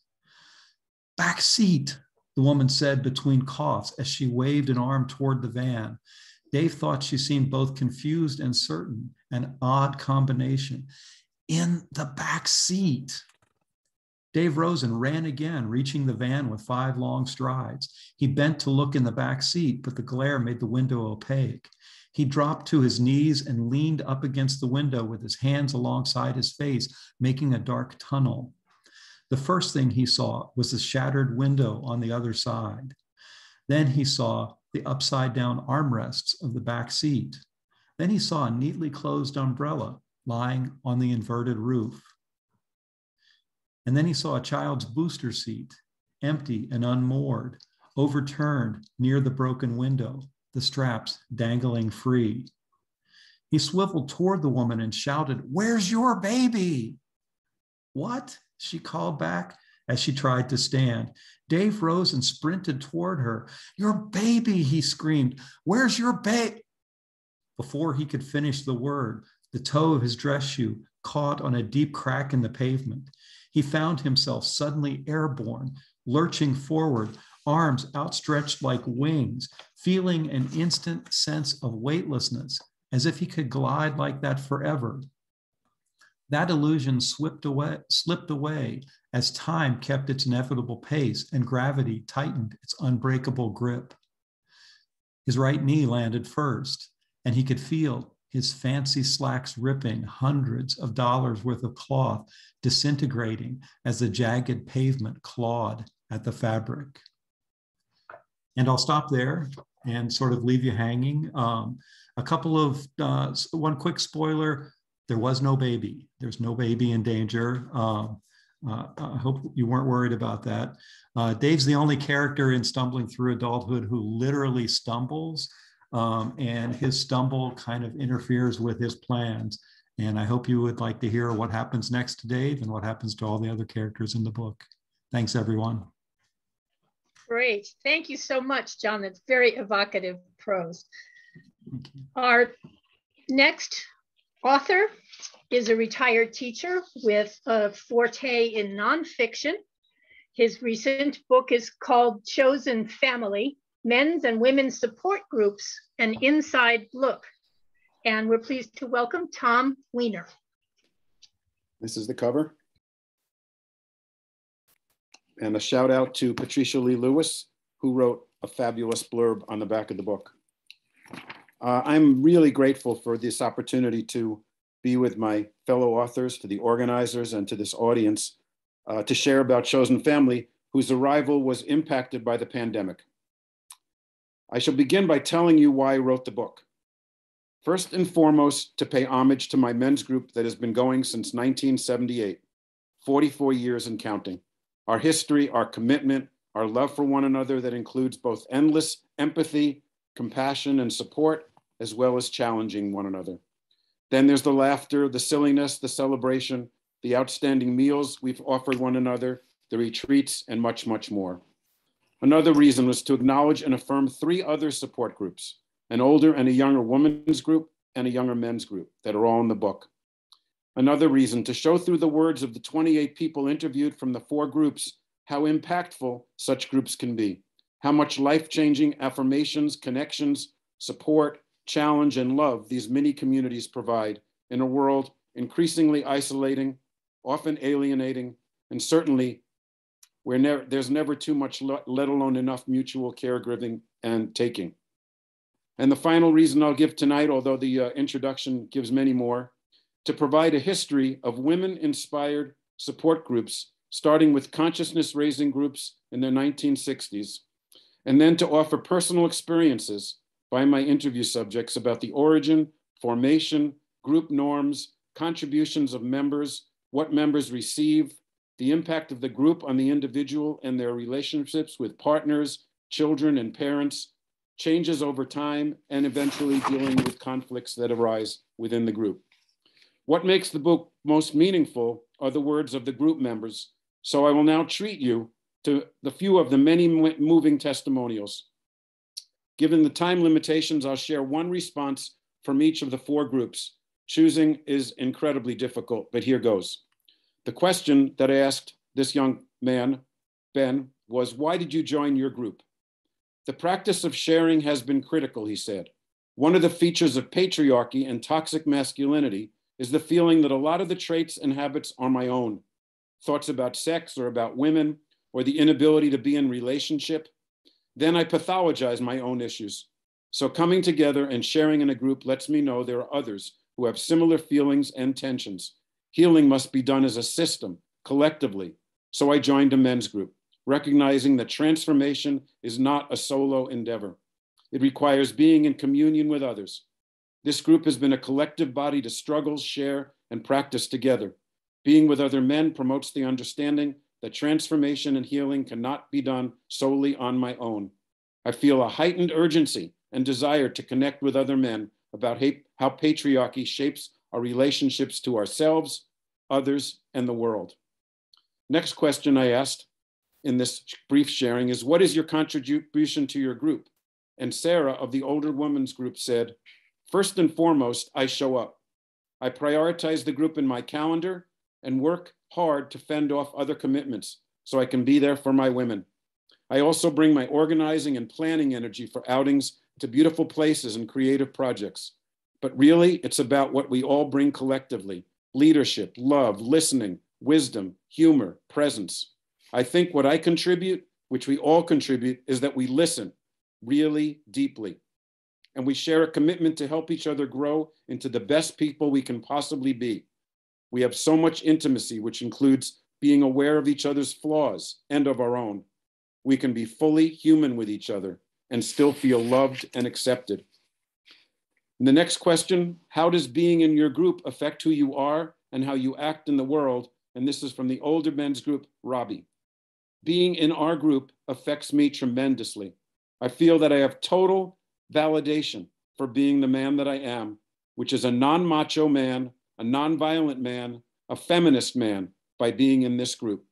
Back seat, the woman said between coughs as she waved an arm toward the van. Dave thought she seemed both confused and certain, an odd combination. In the back seat. Dave rose and ran again, reaching the van with five long strides. He bent to look in the back seat, but the glare made the window opaque. He dropped to his knees and leaned up against the window with his hands alongside his face, making a dark tunnel. The first thing he saw was the shattered window on the other side. Then he saw the upside down armrests of the back seat. Then he saw a neatly closed umbrella lying on the inverted roof. And then he saw a child's booster seat, empty and unmoored, overturned near the broken window the straps dangling free. He swiveled toward the woman and shouted, Where's your baby? What? She called back as she tried to stand. Dave rose and sprinted toward her. Your baby, he screamed. Where's your baby? Before he could finish the word, the toe of his dress shoe caught on a deep crack in the pavement. He found himself suddenly airborne, lurching forward, arms outstretched like wings, feeling an instant sense of weightlessness, as if he could glide like that forever. That illusion slipped away, slipped away as time kept its inevitable pace and gravity tightened its unbreakable grip. His right knee landed first, and he could feel his fancy slacks ripping, hundreds of dollars worth of cloth disintegrating as the jagged pavement clawed at the fabric. And I'll stop there and sort of leave you hanging. Um, a couple of, uh, one quick spoiler, there was no baby. There's no baby in danger. Um, uh, I hope you weren't worried about that. Uh, Dave's the only character in Stumbling Through Adulthood who literally stumbles, um, and his stumble kind of interferes with his plans. And I hope you would like to hear what happens next to Dave and what happens to all the other characters in the book. Thanks, everyone. Great. Thank you so much, John. That's very evocative prose. Our next author is a retired teacher with a forte in nonfiction. His recent book is called Chosen Family Men's and Women's Support Groups An Inside Look. And we're pleased to welcome Tom Weiner. This is the cover. And a shout out to Patricia Lee Lewis, who wrote a fabulous blurb on the back of the book. Uh, I'm really grateful for this opportunity to be with my fellow authors, to the organizers, and to this audience uh, to share about Chosen Family, whose arrival was impacted by the pandemic. I shall begin by telling you why I wrote the book. First and foremost, to pay homage to my men's group that has been going since 1978, 44 years and counting. Our history, our commitment, our love for one another that includes both endless empathy, compassion, and support, as well as challenging one another. Then there's the laughter, the silliness, the celebration, the outstanding meals we've offered one another, the retreats, and much, much more. Another reason was to acknowledge and affirm three other support groups an older and a younger women's group and a younger men's group that are all in the book. Another reason to show through the words of the 28 people interviewed from the four groups how impactful such groups can be, how much life changing affirmations, connections, support, challenge, and love these mini communities provide in a world increasingly isolating, often alienating, and certainly where ne there's never too much, let alone enough mutual caregiving and taking. And the final reason I'll give tonight, although the uh, introduction gives many more, to provide a history of women inspired support groups, starting with consciousness raising groups in the 1960s, and then to offer personal experiences by my interview subjects about the origin, formation, group norms, contributions of members, what members receive, the impact of the group on the individual and their relationships with partners, children, and parents, changes over time, and eventually dealing with conflicts that arise within the group. What makes the book most meaningful are the words of the group members. So I will now treat you to the few of the many moving testimonials. Given the time limitations, I'll share one response from each of the four groups. Choosing is incredibly difficult, but here goes. The question that I asked this young man, Ben, was why did you join your group? The practice of sharing has been critical, he said. One of the features of patriarchy and toxic masculinity is the feeling that a lot of the traits and habits are my own. Thoughts about sex or about women or the inability to be in relationship. Then I pathologize my own issues. So coming together and sharing in a group lets me know there are others who have similar feelings and tensions Healing must be done as a system, collectively. So I joined a men's group, recognizing that transformation is not a solo endeavor. It requires being in communion with others. This group has been a collective body to struggle, share, and practice together. Being with other men promotes the understanding that transformation and healing cannot be done solely on my own. I feel a heightened urgency and desire to connect with other men about how patriarchy shapes our relationships to ourselves, others, and the world. Next question I asked in this brief sharing is What is your contribution to your group? And Sarah of the Older Women's Group said, First and foremost, I show up. I prioritize the group in my calendar and work hard to fend off other commitments so I can be there for my women. I also bring my organizing and planning energy for outings to beautiful places and creative projects. But really, it's about what we all bring collectively leadership, love, listening, wisdom, humor, presence. I think what I contribute, which we all contribute, is that we listen really deeply. And we share a commitment to help each other grow into the best people we can possibly be. We have so much intimacy, which includes being aware of each other's flaws and of our own. We can be fully human with each other and still feel loved and accepted. And the next question How does being in your group affect who you are and how you act in the world? And this is from the older men's group, Robbie. Being in our group affects me tremendously. I feel that I have total validation for being the man that I am, which is a non macho man, a non violent man, a feminist man by being in this group.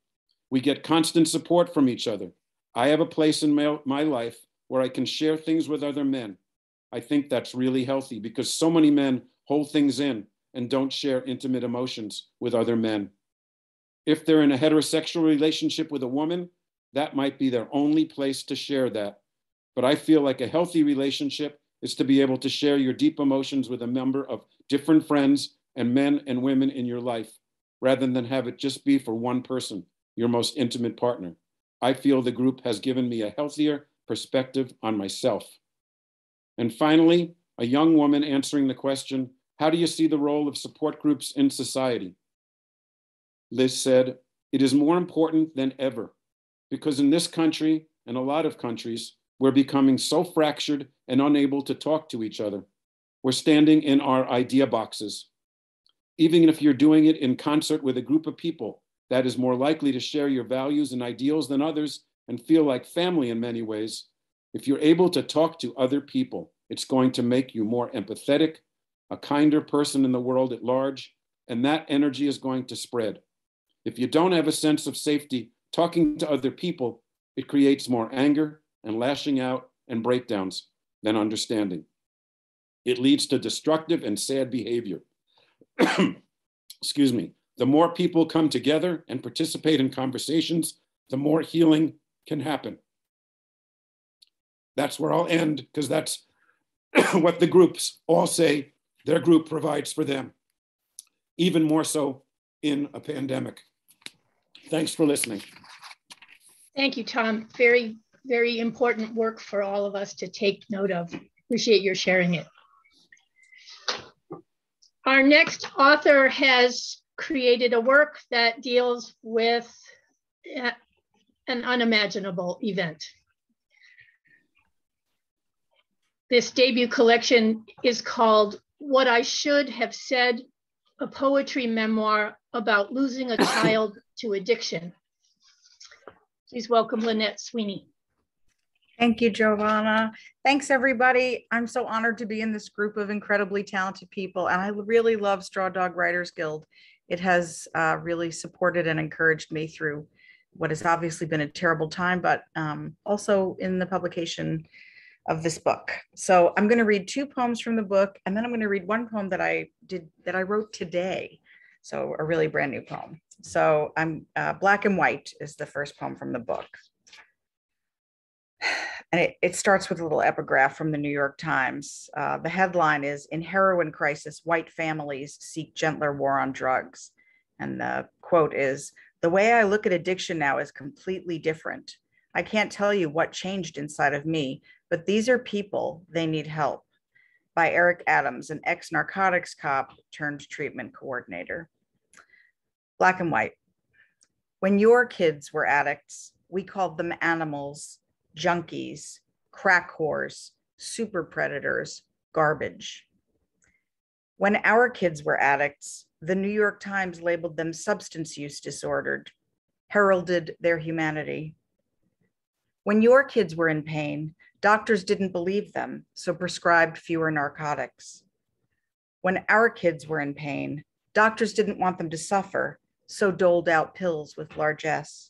We get constant support from each other. I have a place in my, my life where I can share things with other men I think that's really healthy because so many men hold things in, and don't share intimate emotions with other men. If they're in a heterosexual relationship with a woman, that might be their only place to share that. But I feel like a healthy relationship is to be able to share your deep emotions with a member of different friends and men and women in your life, rather than have it just be for one person, your most intimate partner. I feel the group has given me a healthier perspective on myself. And finally, a young woman answering the question, how do you see the role of support groups in society? Liz said, it is more important than ever because in this country and a lot of countries, we're becoming so fractured and unable to talk to each other. We're standing in our idea boxes. Even if you're doing it in concert with a group of people that is more likely to share your values and ideals than others and feel like family in many ways, if you're able to talk to other people, it's going to make you more empathetic, a kinder person in the world at large, and that energy is going to spread. If you don't have a sense of safety talking to other people, it creates more anger and lashing out and breakdowns than understanding. It leads to destructive and sad behavior. Excuse me. The more people come together and participate in conversations, the more healing can happen. That's where I'll end because that's what the groups all say their group provides for them, even more so in a pandemic. Thanks for listening. Thank you, Tom. Very, very important work for all of us to take note of. Appreciate your sharing it. Our next author has created a work that deals with an unimaginable event. This debut collection is called What I Should Have Said, a poetry memoir about losing a child to addiction. Please welcome Lynette Sweeney. Thank you, Giovanna. Thanks, everybody. I'm so honored to be in this group of incredibly talented people, and I really love Straw Dog Writers Guild. It has uh, really supported and encouraged me through what has obviously been a terrible time, but um, also in the publication of this book. So I'm going to read two poems from the book, and then I'm going to read one poem that I did that I wrote today. So a really brand new poem. So I'm uh, Black and White is the first poem from the book. And it, it starts with a little epigraph from the New York Times. Uh, the headline is In Heroin Crisis, White Families Seek Gentler War on Drugs. And the quote is The way I look at addiction now is completely different. I can't tell you what changed inside of me, but these are people, they need help. By Eric Adams, an ex narcotics cop turned treatment coordinator. Black and white. When your kids were addicts, we called them animals, junkies, crack whores, super predators, garbage. When our kids were addicts, the New York Times labeled them substance use disordered, heralded their humanity. When your kids were in pain, doctors didn't believe them, so prescribed fewer narcotics. When our kids were in pain, doctors didn't want them to suffer, so doled out pills with largesse.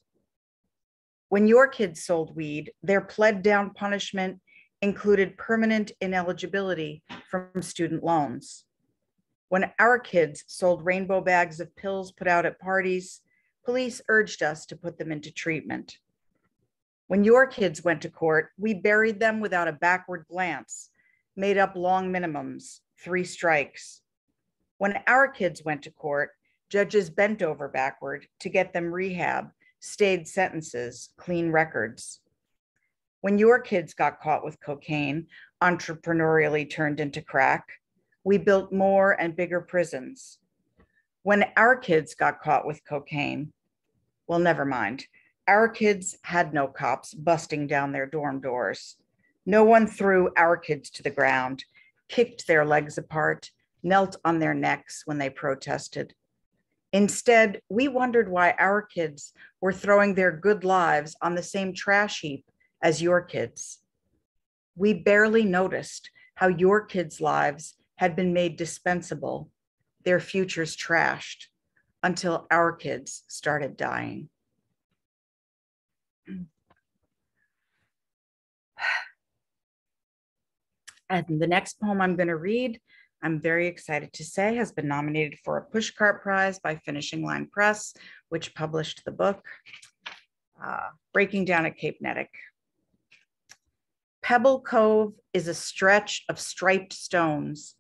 When your kids sold weed, their pled down punishment included permanent ineligibility from student loans. When our kids sold rainbow bags of pills put out at parties, police urged us to put them into treatment. When your kids went to court, we buried them without a backward glance, made up long minimums, three strikes. When our kids went to court, judges bent over backward to get them rehab, stayed sentences, clean records. When your kids got caught with cocaine, entrepreneurially turned into crack, we built more and bigger prisons. When our kids got caught with cocaine, well, never mind. Our kids had no cops busting down their dorm doors. No one threw our kids to the ground, kicked their legs apart, knelt on their necks when they protested. Instead, we wondered why our kids were throwing their good lives on the same trash heap as your kids. We barely noticed how your kids' lives had been made dispensable, their futures trashed, until our kids started dying. And the next poem I'm going to read I'm very excited to say has been nominated for a Pushcart Prize by Finishing Line Press, which published the book, uh, Breaking Down at Cape Neddick. Pebble Cove is a stretch of striped stones,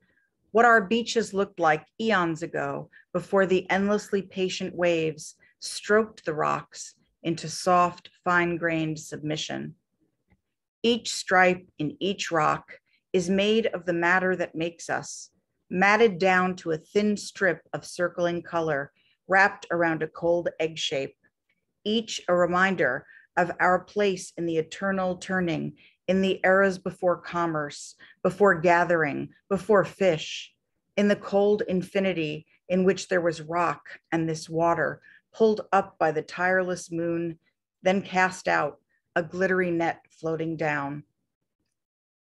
what our beaches looked like eons ago before the endlessly patient waves stroked the rocks into soft, fine-grained submission. Each stripe in each rock is made of the matter that makes us, matted down to a thin strip of circling color wrapped around a cold egg shape, each a reminder of our place in the eternal turning in the eras before commerce, before gathering, before fish, in the cold infinity in which there was rock and this water pulled up by the tireless moon, then cast out, a glittery net floating down.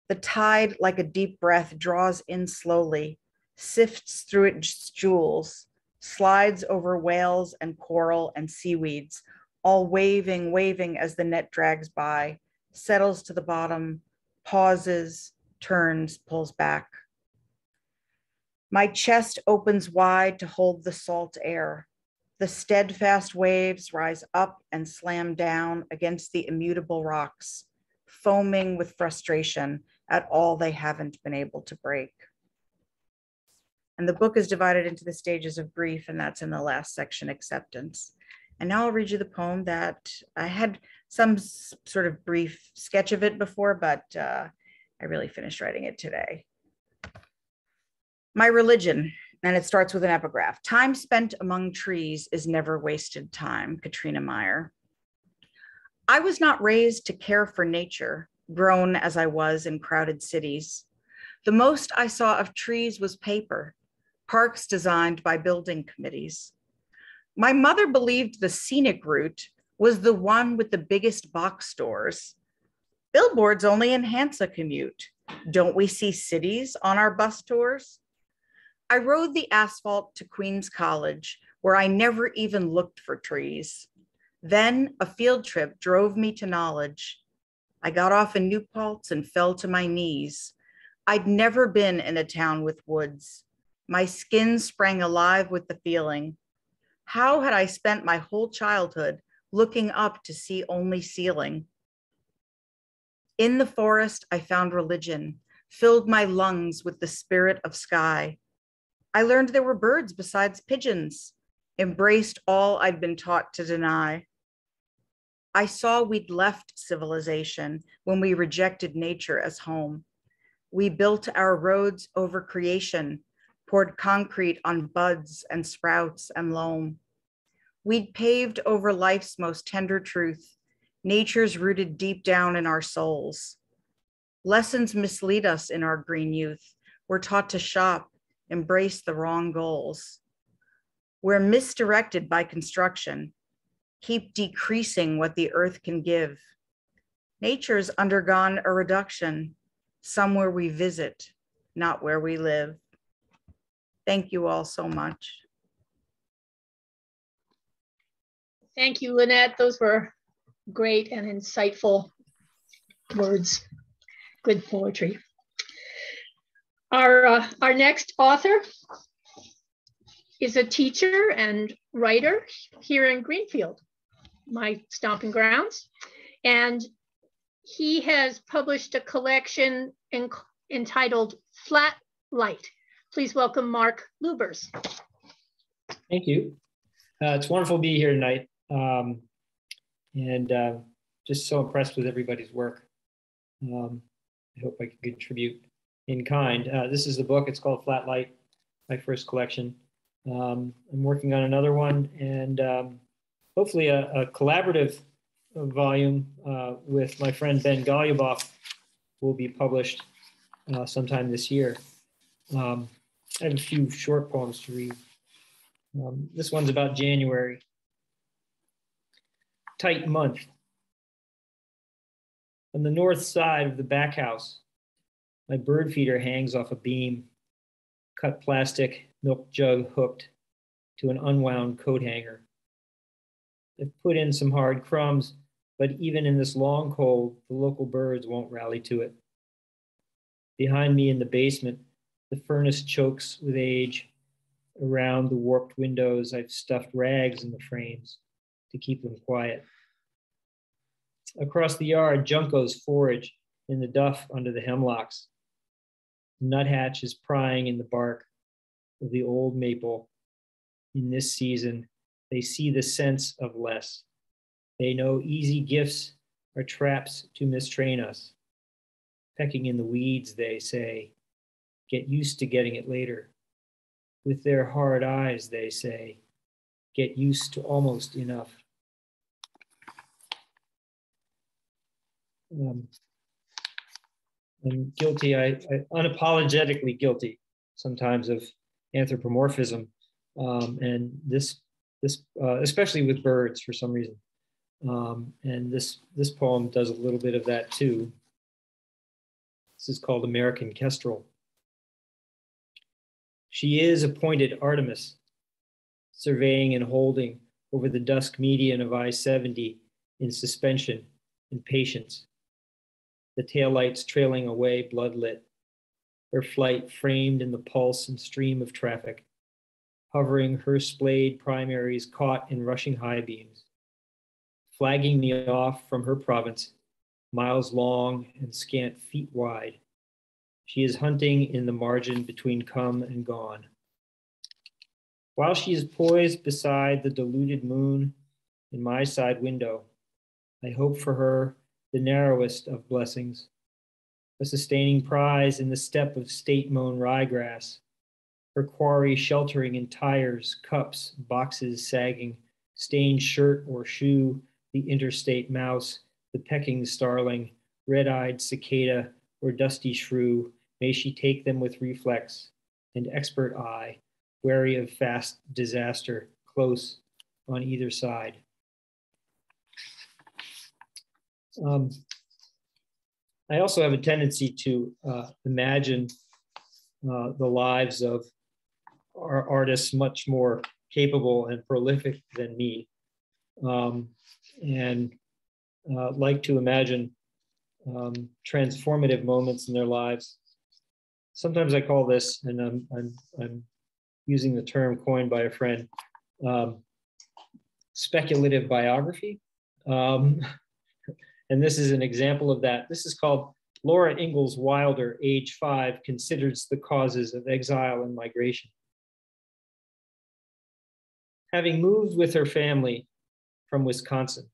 The tide, like a deep breath, draws in slowly, sifts through its jewels, slides over whales and coral and seaweeds, all waving, waving as the net drags by, settles to the bottom, pauses, turns, pulls back. My chest opens wide to hold the salt air. The steadfast waves rise up and slam down against the immutable rocks, foaming with frustration at all they haven't been able to break. And the book is divided into the stages of grief, and that's in the last section, acceptance. And now I'll read you the poem that I had some sort of brief sketch of it before, but uh, I really finished writing it today. My religion, and it starts with an epigraph. Time spent among trees is never wasted time, Katrina Mayer. I was not raised to care for nature, grown as I was in crowded cities. The most I saw of trees was paper, parks designed by building committees. My mother believed the scenic route was the one with the biggest box stores. Billboards only enhance a commute. Don't we see cities on our bus tours? I rode the asphalt to Queens College, where I never even looked for trees. Then a field trip drove me to knowledge. I got off in New Paltz and fell to my knees. I'd never been in a town with woods. My skin sprang alive with the feeling. How had I spent my whole childhood looking up to see only ceiling? In the forest, I found religion, filled my lungs with the spirit of sky. I learned there were birds besides pigeons, embraced all I'd been taught to deny. I saw we'd left civilization when we rejected nature as home. We built our roads over creation, poured concrete on buds and sprouts and loam. We'd paved over life's most tender truth, nature's rooted deep down in our souls. Lessons mislead us in our green youth. We're taught to shop, embrace the wrong goals. We're misdirected by construction, keep decreasing what the earth can give. Nature's undergone a reduction, somewhere we visit, not where we live. Thank you all so much. Thank you, Lynette. Those were great and insightful words. Good poetry. Our, uh, our next author is a teacher and writer here in Greenfield, my stomping grounds. And he has published a collection in, entitled Flat Light. Please welcome Mark Lubbers. Thank you. Uh, it's wonderful to be here tonight. Um, and uh, just so impressed with everybody's work. Um, I hope I can contribute in kind. Uh, this is the book. It's called Flat Light, my first collection. Um, I'm working on another one and um, hopefully a, a collaborative volume uh, with my friend Ben Golubov will be published uh, sometime this year. Um, I have a few short poems to read. Um, this one's about January. Tight month. On the north side of the back house, my bird feeder hangs off a beam, cut plastic milk jug hooked to an unwound coat hanger. I've put in some hard crumbs, but even in this long cold, the local birds won't rally to it. Behind me in the basement, the furnace chokes with age. Around the warped windows, I've stuffed rags in the frames to keep them quiet. Across the yard, juncos forage in the duff under the hemlocks. Nuthatch is prying in the bark of the old maple. In this season, they see the sense of less. They know easy gifts are traps to mistrain us. Pecking in the weeds, they say, get used to getting it later. With their hard eyes, they say, get used to almost enough. Um, I'm guilty, I, I unapologetically guilty sometimes of anthropomorphism. Um, and this, this uh, especially with birds for some reason. Um, and this, this poem does a little bit of that too. This is called American Kestrel. She is appointed Artemis, surveying and holding over the dusk median of I-70 in suspension and patience. The taillights trailing away bloodlit, her flight framed in the pulse and stream of traffic, hovering her splayed primaries caught in rushing high beams flagging me off from her province, miles long and scant feet wide. She is hunting in the margin between come and gone. While she is poised beside the diluted moon in my side window, I hope for her the narrowest of blessings, a sustaining prize in the step of state mown ryegrass, her quarry sheltering in tires, cups, boxes sagging, stained shirt or shoe the interstate mouse, the pecking starling, red eyed cicada, or dusty shrew, may she take them with reflex and expert eye, wary of fast disaster, close on either side. Um, I also have a tendency to uh, imagine uh, the lives of our artists much more capable and prolific than me. Um, and uh, like to imagine um, transformative moments in their lives. Sometimes I call this, and I'm, I'm, I'm using the term coined by a friend, um, speculative biography. And this is an example of that. This is called Laura Ingalls Wilder, age five, considers the causes of exile and migration. Having moved with her family from Wisconsin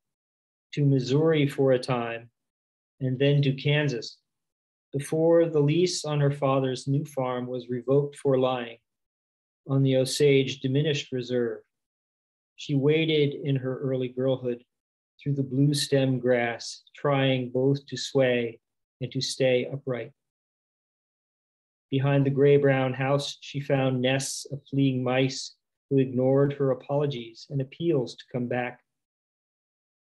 to Missouri for a time and then to Kansas before the lease on her father's new farm was revoked for lying on the Osage diminished reserve. She waded in her early girlhood through the blue stem grass, trying both to sway and to stay upright. Behind the gray brown house, she found nests of fleeing mice who ignored her apologies and appeals to come back.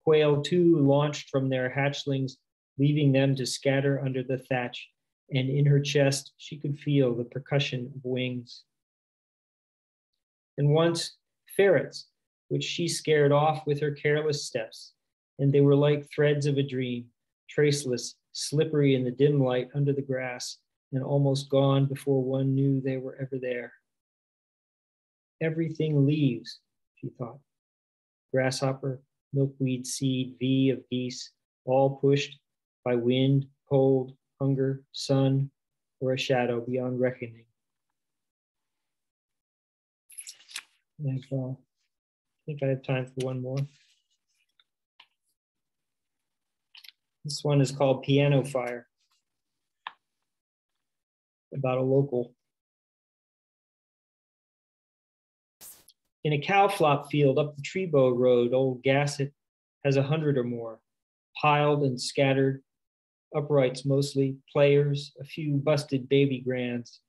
Quail too launched from their hatchlings, leaving them to scatter under the thatch, and in her chest she could feel the percussion of wings. And once ferrets, which she scared off with her careless steps, and they were like threads of a dream, traceless, slippery in the dim light under the grass, and almost gone before one knew they were ever there. Everything leaves, she thought. Grasshopper, milkweed seed V of geese, all pushed by wind, cold, hunger, sun, or a shadow beyond reckoning. And, uh, I think I have time for one more. This one is called Piano Fire, about a local. In a cow flop field up the Trebo Road, old Gasset has a hundred or more, piled and scattered, uprights mostly, players, a few busted baby grands,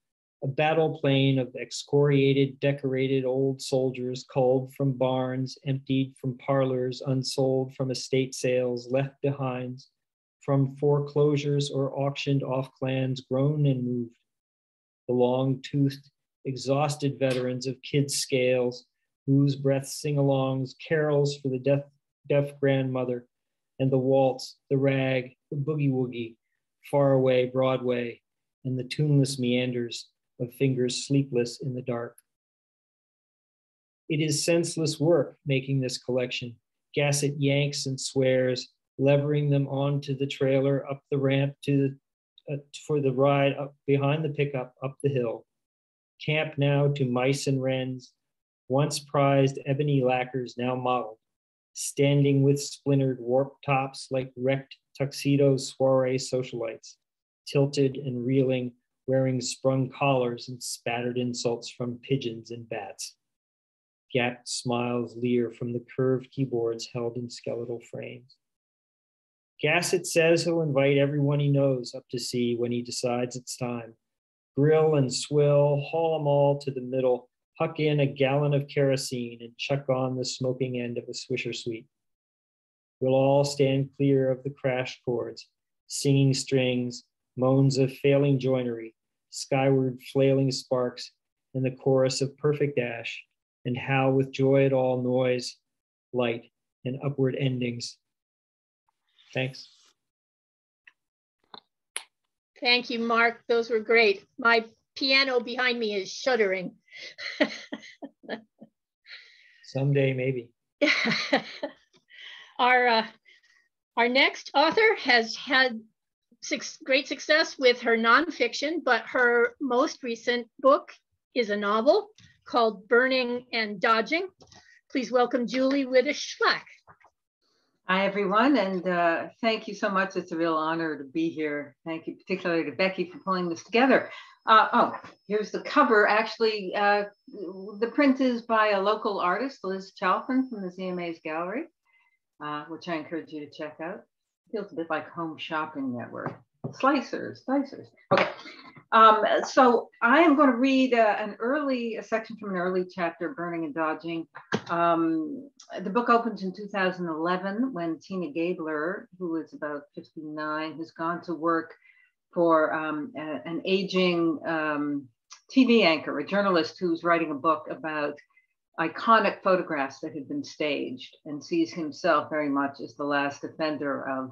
a battle plain of excoriated, decorated old soldiers culled from barns, emptied from parlors, unsold from estate sales, left behind, from foreclosures or auctioned off clans, grown and moved. The long toothed, exhausted veterans of kids' scales, whose breath sing-alongs, carols for the deaf, deaf grandmother, and the waltz, the rag, the boogie woogie, far away Broadway, and the tuneless meanders of fingers sleepless in the dark. It is senseless work making this collection. Gassett yanks and swears, levering them onto the trailer up the ramp to the, uh, for the ride up behind the pickup up the hill. Camp now to mice and wrens, once prized ebony lacquers now modeled, standing with splintered warp tops like wrecked tuxedo soiree socialites, tilted and reeling, wearing sprung collars and spattered insults from pigeons and bats. Gapped smiles leer from the curved keyboards held in skeletal frames. Gassett says he'll invite everyone he knows up to see when he decides it's time. Grill and swill, haul them all to the middle, huck in a gallon of kerosene and chuck on the smoking end of a Swisher Sweet. We'll all stand clear of the crash chords, singing strings, moans of failing joinery, skyward flailing sparks, and the chorus of perfect ash, and how with joy at all noise, light, and upward endings. Thanks. Thank you, Mark. Those were great. My piano behind me is shuddering. Someday, maybe. our uh, our next author has had six, great success with her nonfiction, but her most recent book is a novel called Burning and Dodging. Please welcome Julie Wittes Schlack. Hi, everyone, and uh, thank you so much. It's a real honor to be here. Thank you particularly to Becky for pulling this together. Uh, oh, here's the cover. Actually, uh, the print is by a local artist, Liz Chalfin from the Zea Mays gallery, uh, which I encourage you to check out. Feels a bit like home shopping network. Slicers, slicers. Okay. Um, so I am going to read uh, an early, a section from an early chapter, Burning and Dodging. Um, the book opens in 2011 when Tina Gabler, who is about 59, has gone to work for um, a, an aging um, TV anchor, a journalist who's writing a book about iconic photographs that had been staged and sees himself very much as the last defender of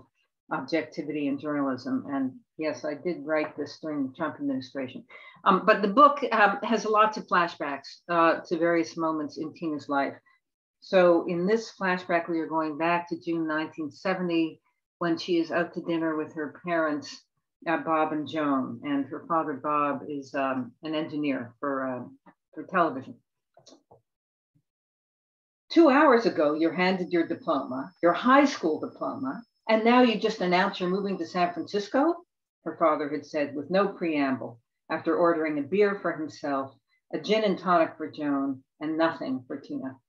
objectivity in journalism. And yes, I did write this during the Trump administration. Um, but the book um, has lots of flashbacks uh, to various moments in Tina's life. So in this flashback, we are going back to June 1970 when she is out to dinner with her parents, uh, Bob and Joan. And her father, Bob, is um, an engineer for, uh, for television. Two hours ago, you're handed your diploma, your high school diploma, and now you just announce you're moving to San Francisco? Her father had said with no preamble, after ordering a beer for himself, a gin and tonic for Joan, and nothing for Tina.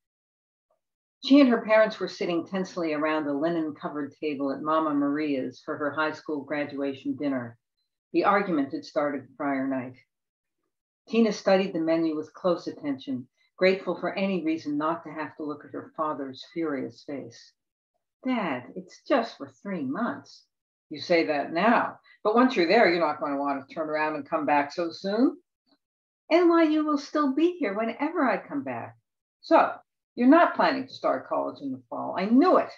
She and her parents were sitting tensely around a linen covered table at Mama Maria's for her high school graduation dinner. The argument had started the prior night. Tina studied the menu with close attention, grateful for any reason not to have to look at her father's furious face. Dad, it's just for three months. You say that now, but once you're there, you're not going to want to turn around and come back so soon. NYU will still be here whenever I come back. So you're not planning to start college in the fall. I knew it.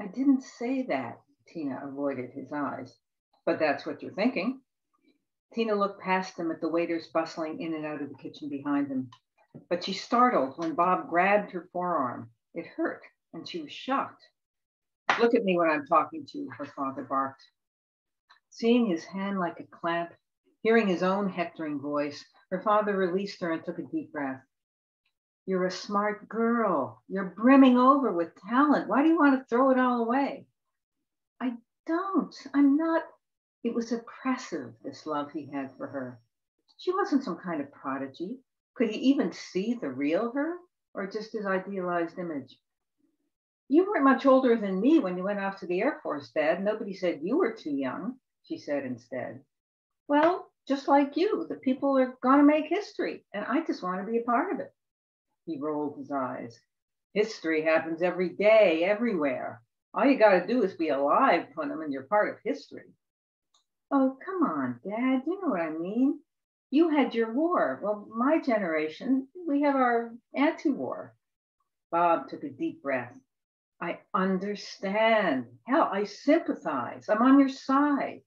I didn't say that. Tina avoided his eyes. But that's what you're thinking. Tina looked past him at the waiters bustling in and out of the kitchen behind him. But she startled when Bob grabbed her forearm. It hurt, and she was shocked. Look at me when I'm talking to you, her father barked. Seeing his hand like a clamp, hearing his own hectoring voice, her father released her and took a deep breath. You're a smart girl. You're brimming over with talent. Why do you want to throw it all away? I don't. I'm not. It was oppressive, this love he had for her. She wasn't some kind of prodigy. Could he even see the real her or just his idealized image? You weren't much older than me when you went off to the Air Force, Dad. Nobody said you were too young, she said instead. Well, just like you, the people are going to make history, and I just want to be a part of it. He rolled his eyes. History happens every day, everywhere. All you got to do is be alive, Punim, and you're part of history. Oh, come on, Dad. You know what I mean. You had your war. Well, my generation, we have our anti war. Bob took a deep breath. I understand. Hell, I sympathize. I'm on your side.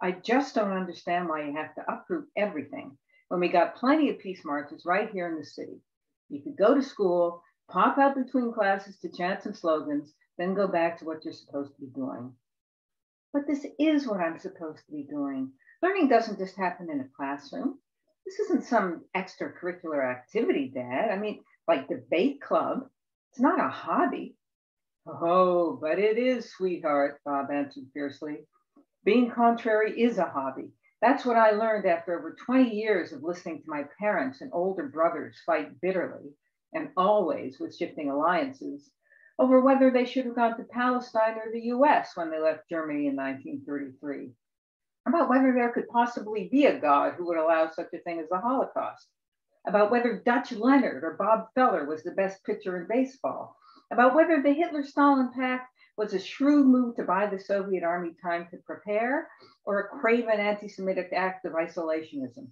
I just don't understand why you have to uproot everything when we got plenty of peace marches right here in the city. You could go to school, pop out between classes to chant some slogans, then go back to what you're supposed to be doing. But this is what I'm supposed to be doing. Learning doesn't just happen in a classroom. This isn't some extracurricular activity, Dad. I mean, like debate club. It's not a hobby. Oh, but it is, sweetheart, Bob answered fiercely. Being contrary is a hobby. That's what I learned after over 20 years of listening to my parents and older brothers fight bitterly and always with shifting alliances over whether they should have gone to Palestine or the US when they left Germany in 1933, about whether there could possibly be a God who would allow such a thing as the Holocaust, about whether Dutch Leonard or Bob Feller was the best pitcher in baseball, about whether the Hitler Stalin pact was a shrewd move to buy the Soviet army time to prepare or a craven anti Semitic act of isolationism.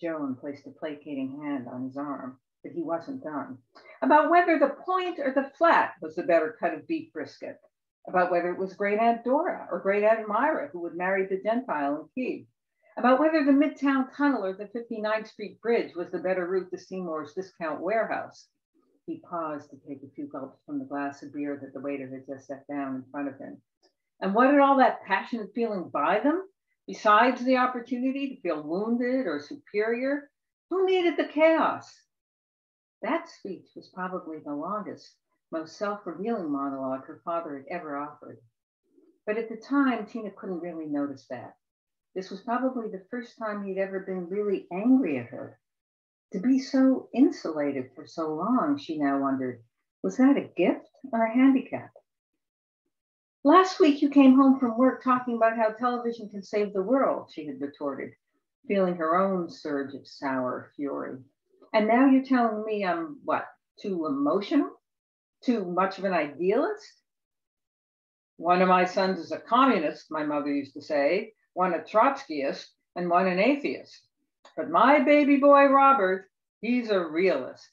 Joan placed a placating hand on his arm, but he wasn't done. About whether the point or the flat was the better cut of beef brisket. About whether it was great Aunt Dora or great Aunt Myra who would marry the Gentile in Kiev. About whether the Midtown Tunnel or the 59th Street Bridge was the better route to Seymour's discount warehouse. He paused to take a few gulps from the glass of beer that the waiter had just set down in front of him. And what did all that passionate feeling buy them? Besides the opportunity to feel wounded or superior, who needed the chaos? That speech was probably the longest, most self revealing monologue her father had ever offered. But at the time, Tina couldn't really notice that. This was probably the first time he'd ever been really angry at her. To be so insulated for so long, she now wondered, was that a gift or a handicap? Last week you came home from work talking about how television can save the world, she had retorted, feeling her own surge of sour fury. And now you're telling me I'm what, too emotional? Too much of an idealist? One of my sons is a communist, my mother used to say, one a Trotskyist, and one an atheist. But my baby boy, Robert, he's a realist.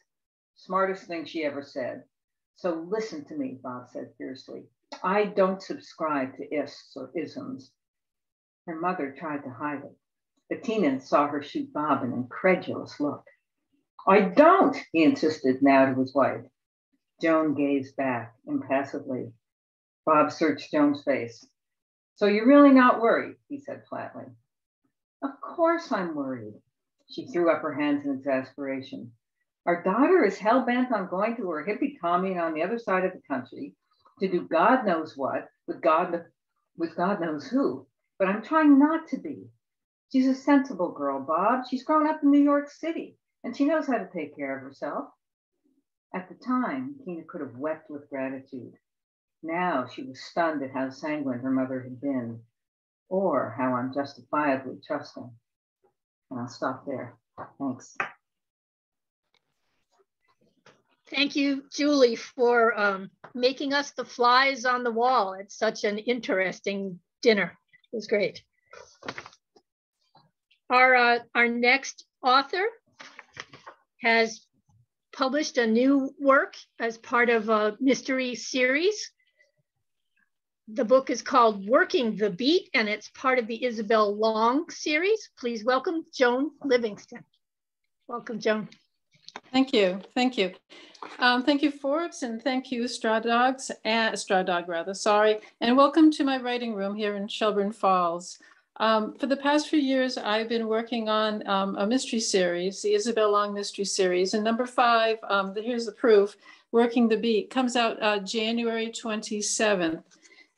Smartest thing she ever said. So listen to me, Bob said fiercely. I don't subscribe to ists or isms. Her mother tried to hide it. But Tina saw her shoot Bob an incredulous look. I don't, he insisted now to his wife. Joan gazed back impassively. Bob searched Joan's face. So you're really not worried, he said flatly. Of course I'm worried. She threw up her hands in exasperation. Our daughter is hell bent on going to her hippie commune on the other side of the country to do God knows what with God with God knows who. But I'm trying not to be. She's a sensible girl, Bob. She's grown up in New York City and she knows how to take care of herself. At the time, Tina could have wept with gratitude. Now she was stunned at how sanguine her mother had been or how unjustifiably trusting. And I'll stop there. Thanks. Thank you, Julie, for um, making us the flies on the wall. It's such an interesting dinner. It was great. Our, uh, our next author has published a new work as part of a mystery series the book is called Working the Beat, and it's part of the Isabel Long series. Please welcome Joan Livingston. Welcome, Joan. Thank you. Thank you. Um, thank you, Forbes, and thank you, Straw Dogs, and Straw Dog rather, sorry. And welcome to my writing room here in Shelburne Falls. Um, for the past few years, I've been working on um, a mystery series, the Isabel Long Mystery Series. And number five, um, here's the proof, Working the Beat, comes out uh, January 27th.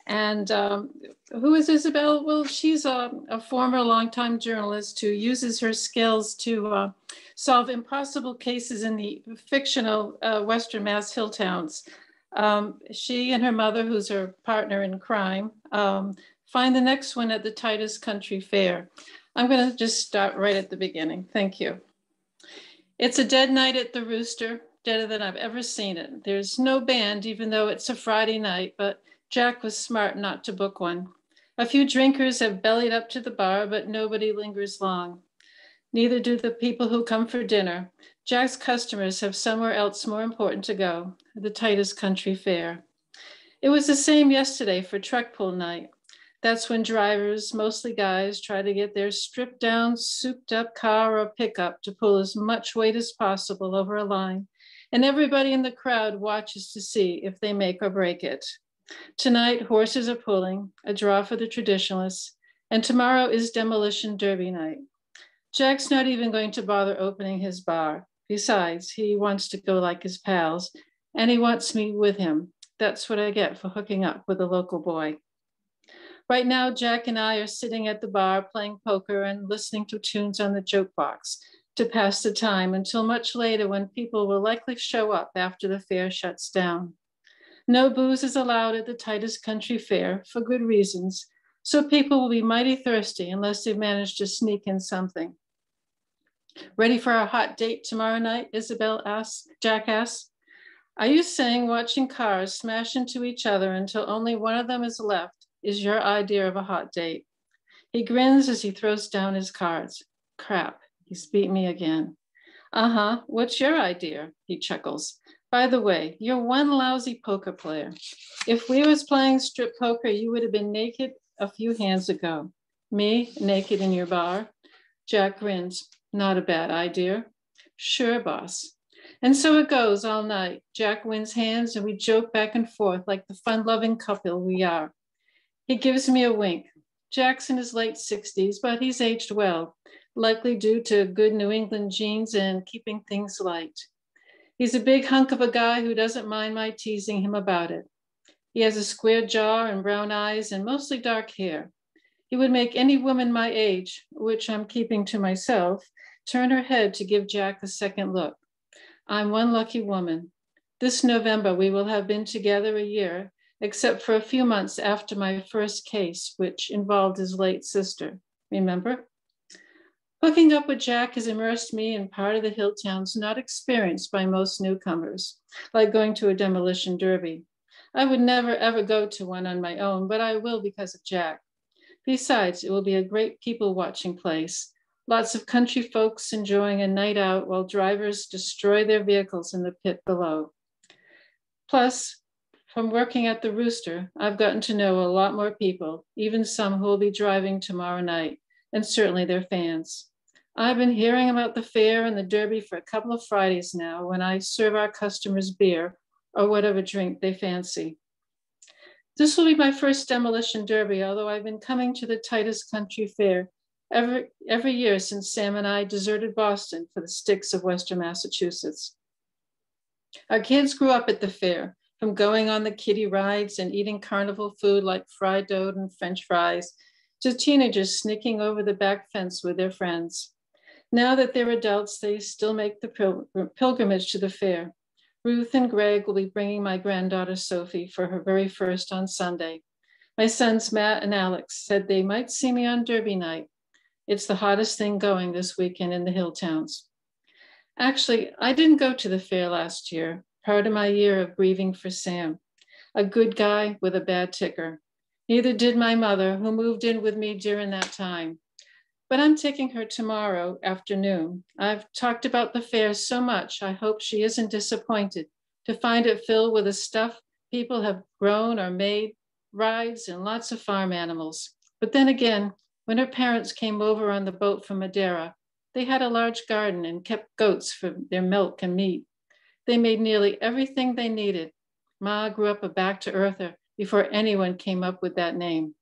And um, who is Isabel? Well, she's a, a, former longtime journalist who uses her skills to uh, solve impossible cases in the fictional uh, Western Mass hill towns. Um, she and her mother, who's her partner in crime, um, find the next one at the Titus Country Fair. I'm going to just start right at the beginning. Thank you. It's a dead night at the Rooster, deader than I've ever seen it. There's no band, even though it's a Friday night, but Jack was smart not to book one. A few drinkers have bellied up to the bar, but nobody lingers long. Neither do the people who come for dinner. Jack's customers have somewhere else more important to go, the Titus Country Fair. It was the same yesterday for truck pull night. That's when drivers, mostly guys, try to get their stripped down, souped up car or pickup to pull as much weight as possible over a line. And everybody in the crowd watches to see if they make or break it. Tonight, horses are pulling, a draw for the traditionalists, and tomorrow is demolition derby night. Jack's not even going to bother opening his bar. Besides, he wants to go like his pals, and he wants me with him. That's what I get for hooking up with a local boy. Right now, Jack and I are sitting at the bar playing poker and listening to tunes on the joke box to pass the time until much later when people will likely show up after the fair shuts down. No booze is allowed at the Titus Country Fair for good reasons, so people will be mighty thirsty unless they've managed to sneak in something. Ready for our hot date tomorrow night? Isabel asks, Jack asks. Are you saying watching cars smash into each other until only one of them is left is your idea of a hot date? He grins as he throws down his cards. Crap, he's beat me again. Uh huh, what's your idea? He chuckles. By the way, you're one lousy poker player. If we was playing strip poker, you would have been naked a few hands ago. Me, naked in your bar? Jack grins. Not a bad idea. Sure, boss. And so it goes all night. Jack wins hands and we joke back and forth like the fun loving couple we are. He gives me a wink. Jack's in his late 60s, but he's aged well, likely due to good New England genes and keeping things light. He's a big hunk of a guy who doesn't mind my teasing him about it. He has a square jaw and brown eyes and mostly dark hair. He would make any woman my age, which I'm keeping to myself, turn her head to give Jack a second look. I'm one lucky woman. This November, we will have been together a year, except for a few months after my first case, which involved his late sister. Remember? Hooking up with Jack has immersed me in part of the hill towns not experienced by most newcomers, like going to a demolition derby. I would never ever go to one on my own, but I will because of Jack. Besides, it will be a great people watching place, Lots of country folks enjoying a night out while drivers destroy their vehicles in the pit below. Plus, from working at the Rooster, I've gotten to know a lot more people, even some who will be driving tomorrow night, and certainly their fans. I've been hearing about the fair and the Derby for a couple of Fridays now when I serve our customers beer or whatever drink they fancy. This will be my first demolition derby, although I've been coming to the Titus Country Fair every, every year since Sam and I deserted Boston for the sticks of Western Massachusetts. Our kids grew up at the fair, from going on the kiddie rides and eating carnival food like fried dough and french fries, to teenagers sneaking over the back fence with their friends. Now that they're adults, they still make the pil pilgrimage to the fair. Ruth and Greg will be bringing my granddaughter Sophie for her very first on Sunday. My sons Matt and Alex said they might see me on Derby night, it's the hottest thing going this weekend in the hill towns. Actually, I didn't go to the fair last year, part of my year of grieving for Sam, a good guy with a bad ticker. Neither did my mother, who moved in with me during that time. But I'm taking her tomorrow afternoon. I've talked about the fair so much, I hope she isn't disappointed to find it filled with the stuff people have grown or made, rides, and lots of farm animals. But then again, when her parents came over on the boat from Madeira, they had a large garden and kept goats for their milk and meat. They made nearly everything they needed. Ma grew up a back to earther before anyone came up with that name.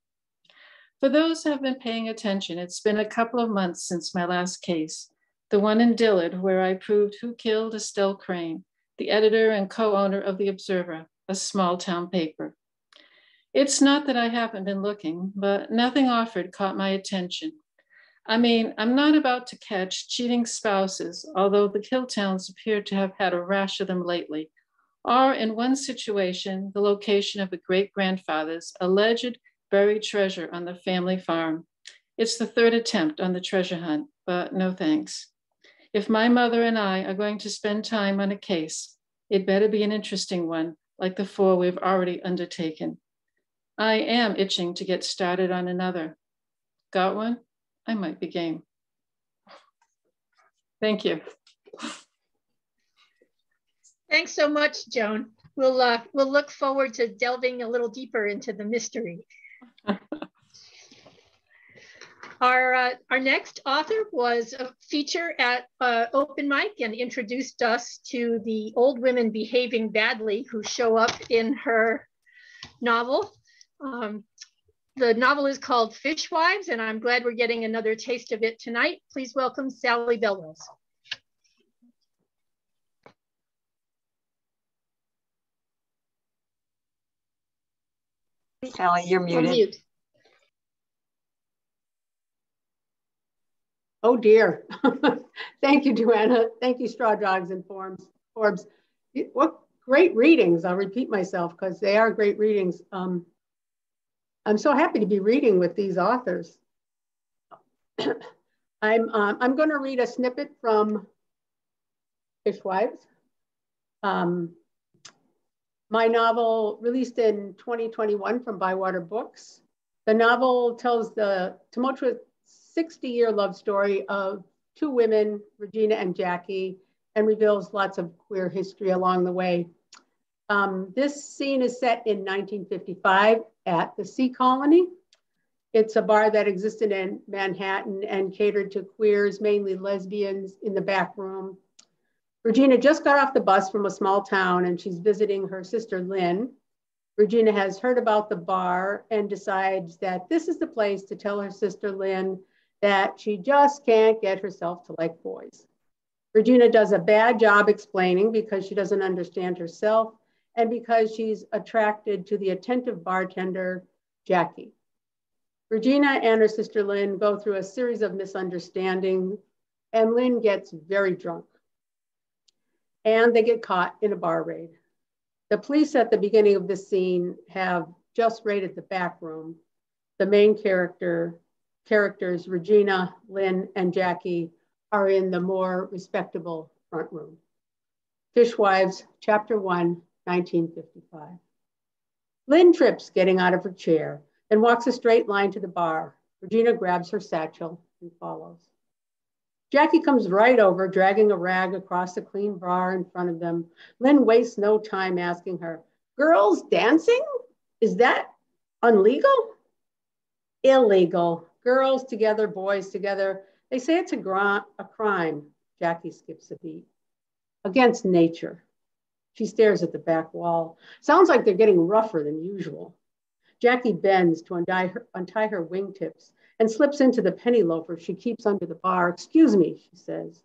For those who have been paying attention, it's been a couple of months since my last case, the one in Dillard, where I proved who killed Estelle Crane, the editor and co owner of The Observer, a small town paper. It's not that I haven't been looking, but nothing offered caught my attention. I mean, I'm not about to catch cheating spouses, although the kill towns appear to have had a rash of them lately, or in one situation, the location of a great grandfather's alleged buried treasure on the family farm. It's the third attempt on the treasure hunt, but no thanks. If my mother and I are going to spend time on a case, it better be an interesting one, like the four we've already undertaken. I am itching to get started on another. Got one? I might be game. Thank you. Thanks so much, Joan. We'll uh, we'll look forward to delving a little deeper into the mystery. Our, uh, our next author was a feature at uh, Open Mic and introduced us to the old women behaving badly who show up in her novel. Um, the novel is called Fishwives, and I'm glad we're getting another taste of it tonight. Please welcome Sally Bellerose. Sally, you're muted. Mute. Oh dear. Thank you, Joanna. Thank you, Straw Dogs and Forms, Forbes. What great readings. I'll repeat myself because they are great readings. Um, I'm so happy to be reading with these authors. I'm, um, I'm going to read a snippet from Fishwives. Um, my novel released in 2021 from Bywater Books. The novel tells the tumultuous 60 year love story of two women, Regina and Jackie, and reveals lots of queer history along the way. Um, this scene is set in 1955 at the Sea Colony. It's a bar that existed in Manhattan and catered to queers, mainly lesbians, in the back room. Regina just got off the bus from a small town and she's visiting her sister Lynn. Regina has heard about the bar and decides that this is the place to tell her sister Lynn that she just can't get herself to like boys. Regina does a bad job explaining because she doesn't understand herself and because she's attracted to the attentive bartender, Jackie. Regina and her sister Lynn go through a series of misunderstandings, and Lynn gets very drunk. And they get caught in a bar raid. The police at the beginning of the scene have just raided the back room. The main character, characters, Regina, Lynn, and Jackie, are in the more respectable front room. Fishwives, Chapter 1, 1955. Lynn trips getting out of her chair and walks a straight line to the bar. Regina grabs her satchel and follows. Jackie comes right over, dragging a rag across the clean bar in front of them. Lynn wastes no time asking her, Girls dancing? Is that unlegal? Illegal. Girls together, boys together. They say it's a, a crime. Jackie skips a beat. Against nature. She stares at the back wall. Sounds like they're getting rougher than usual. Jackie bends to untie her, untie her wingtips and slips into the penny loafer she keeps under the bar. Excuse me, she says.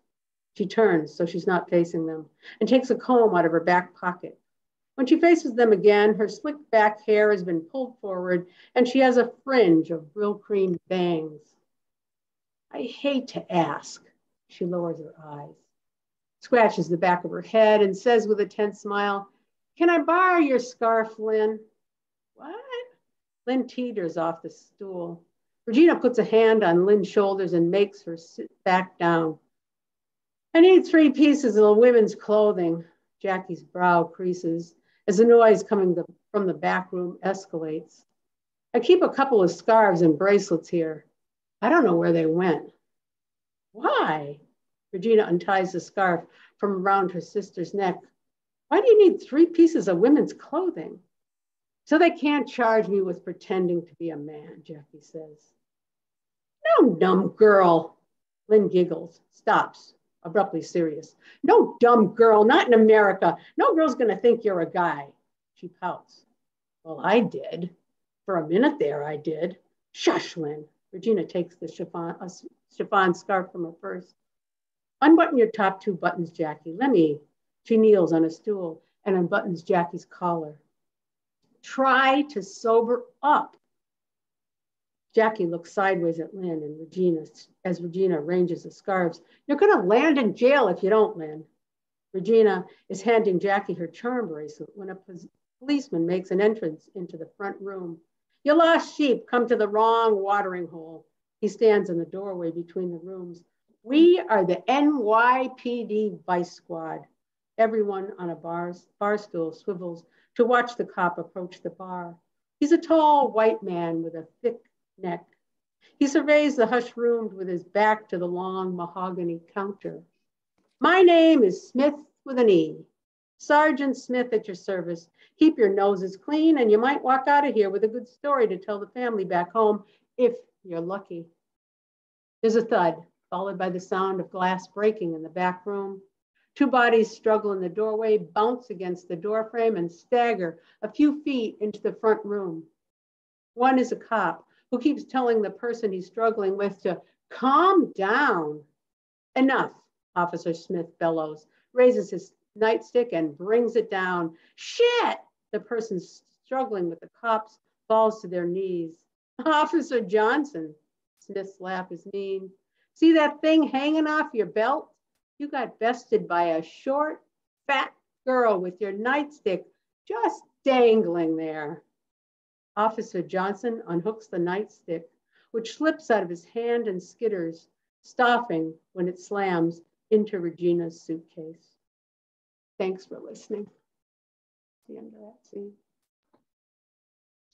She turns so she's not facing them and takes a comb out of her back pocket. When she faces them again, her slick back hair has been pulled forward and she has a fringe of real cream bangs. I hate to ask. She lowers her eyes scratches the back of her head, and says with a tense smile, Can I borrow your scarf, Lynn? What? Lynn teeters off the stool. Regina puts a hand on Lynn's shoulders and makes her sit back down. I need three pieces of women's clothing. Jackie's brow creases as the noise coming the, from the back room escalates. I keep a couple of scarves and bracelets here. I don't know where they went. Why? Regina unties the scarf from around her sister's neck. Why do you need three pieces of women's clothing? So they can't charge me with pretending to be a man, Jackie says. No, dumb girl. Lynn giggles, stops, abruptly serious. No dumb girl, not in America. No girl's gonna think you're a guy. She pouts. Well, I did. For a minute there, I did. Shush, Lynn. Regina takes the chiffon, uh, chiffon scarf from her purse Unbutton your top two buttons, Jackie. Let me. She kneels on a stool and unbuttons Jackie's collar. Try to sober up. Jackie looks sideways at Lynn and Regina as Regina arranges the scarves. You're going to land in jail if you don't, Lynn. Regina is handing Jackie her charm bracelet when a policeman makes an entrance into the front room. You lost sheep, come to the wrong watering hole. He stands in the doorway between the rooms, we are the NYPD Vice Squad. Everyone on a bar, bar stool swivels to watch the cop approach the bar. He's a tall white man with a thick neck. He surveys the hushed room with his back to the long mahogany counter. My name is Smith with an E. Sergeant Smith at your service. Keep your noses clean and you might walk out of here with a good story to tell the family back home if you're lucky. There's a thud, followed by the sound of glass breaking in the back room. Two bodies struggle in the doorway, bounce against the doorframe, and stagger a few feet into the front room. One is a cop who keeps telling the person he's struggling with to calm down. Enough, Officer Smith bellows, raises his nightstick and brings it down. Shit! The person struggling with the cops falls to their knees. Officer Johnson, Smith's laugh is mean. See that thing hanging off your belt? You got bested by a short, fat girl with your nightstick just dangling there. Officer Johnson unhooks the nightstick, which slips out of his hand and skitters, stopping when it slams into Regina's suitcase. Thanks for listening. The end of that scene.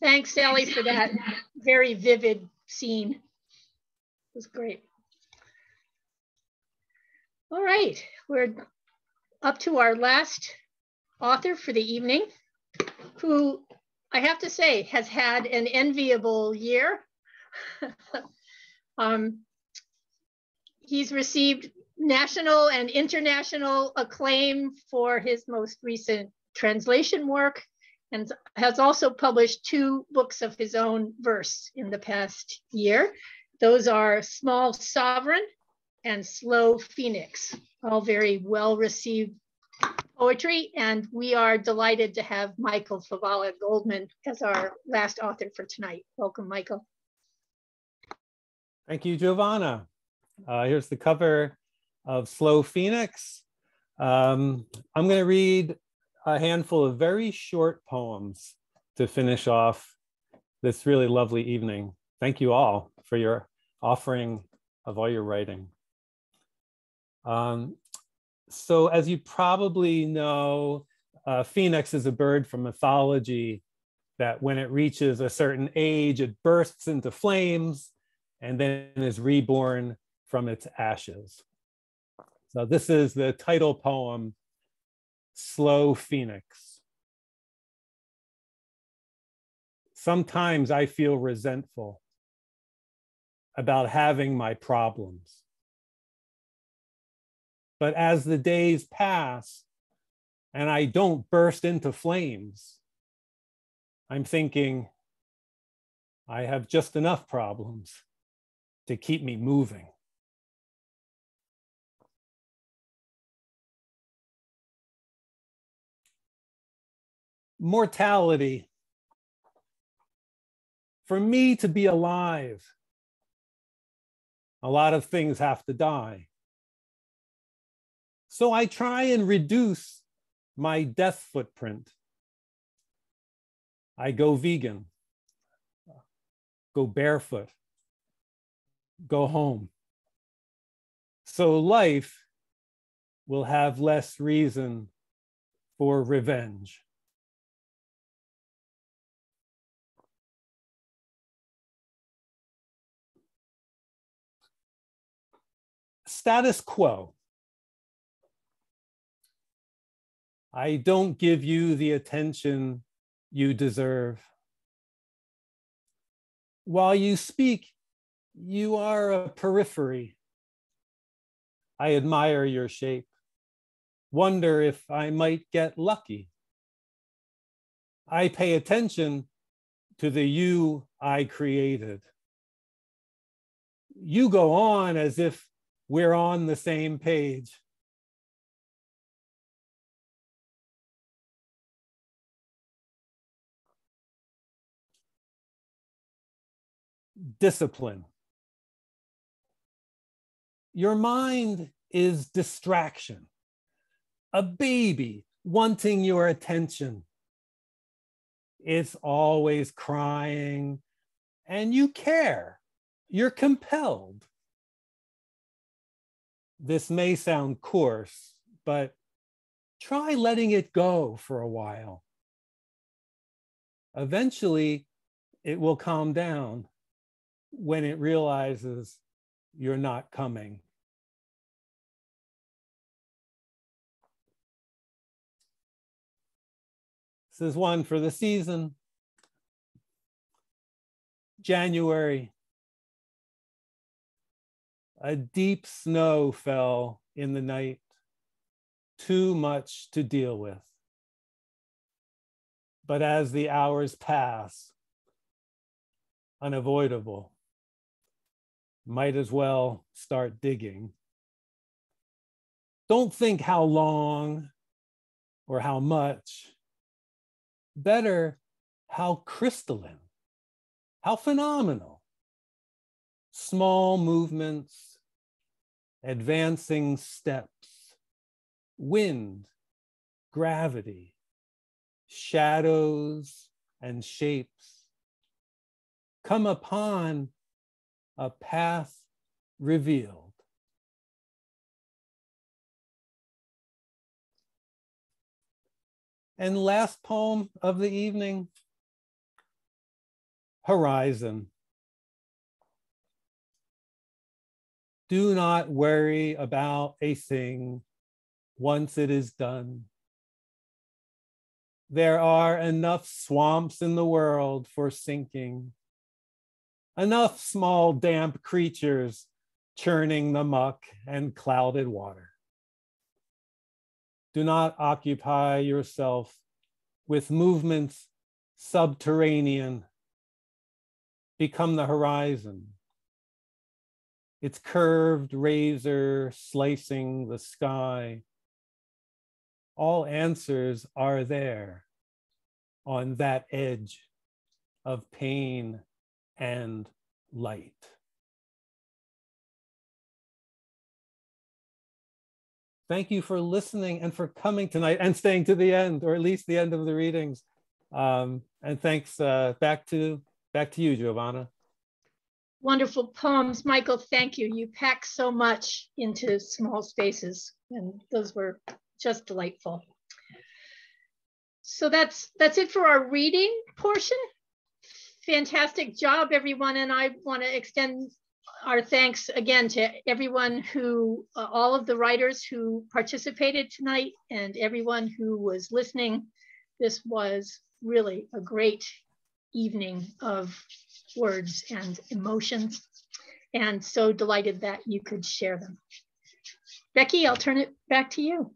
Thanks, Sally, for that very vivid scene. It was great. All right, we're up to our last author for the evening, who I have to say has had an enviable year. um, he's received national and international acclaim for his most recent translation work and has also published two books of his own verse in the past year. Those are Small Sovereign and Slow Phoenix, all very well received poetry. And we are delighted to have Michael Favala Goldman as our last author for tonight. Welcome, Michael. Thank you, Giovanna. Uh, here's the cover of Slow Phoenix. Um, I'm going to read a handful of very short poems to finish off this really lovely evening. Thank you all for your offering of all your writing. Um, so as you probably know, uh, phoenix is a bird from mythology that when it reaches a certain age, it bursts into flames and then is reborn from its ashes. So this is the title poem, Slow Phoenix. Sometimes I feel resentful about having my problems. But as the days pass and I don't burst into flames, I'm thinking, I have just enough problems to keep me moving. Mortality. For me to be alive, a lot of things have to die. So I try and reduce my death footprint. I go vegan, go barefoot, go home. So life will have less reason for revenge. Status quo. I don't give you the attention you deserve. While you speak, you are a periphery. I admire your shape, wonder if I might get lucky. I pay attention to the you I created. You go on as if we're on the same page. Discipline. Your mind is distraction, a baby wanting your attention. It's always crying, and you care. You're compelled. This may sound coarse, but try letting it go for a while. Eventually, it will calm down when it realizes you're not coming. This is one for the season. January. A deep snow fell in the night, too much to deal with. But as the hours pass, unavoidable, might as well start digging. Don't think how long or how much, better how crystalline, how phenomenal. Small movements, advancing steps, wind, gravity, shadows, and shapes come upon a path revealed. And last poem of the evening Horizon. Do not worry about a thing once it is done. There are enough swamps in the world for sinking, enough small damp creatures churning the muck and clouded water. Do not occupy yourself with movements subterranean. Become the horizon. Its curved razor slicing the sky. All answers are there on that edge of pain and light. Thank you for listening and for coming tonight and staying to the end, or at least the end of the readings. Um, and thanks uh, back to back to you, Giovanna. Wonderful poems, Michael. Thank you. You pack so much into small spaces, and those were just delightful. So that's that's it for our reading portion. Fantastic job, everyone, and I want to extend our thanks again to everyone who, uh, all of the writers who participated tonight and everyone who was listening. This was really a great evening of words and emotions and so delighted that you could share them. Becky, I'll turn it back to you.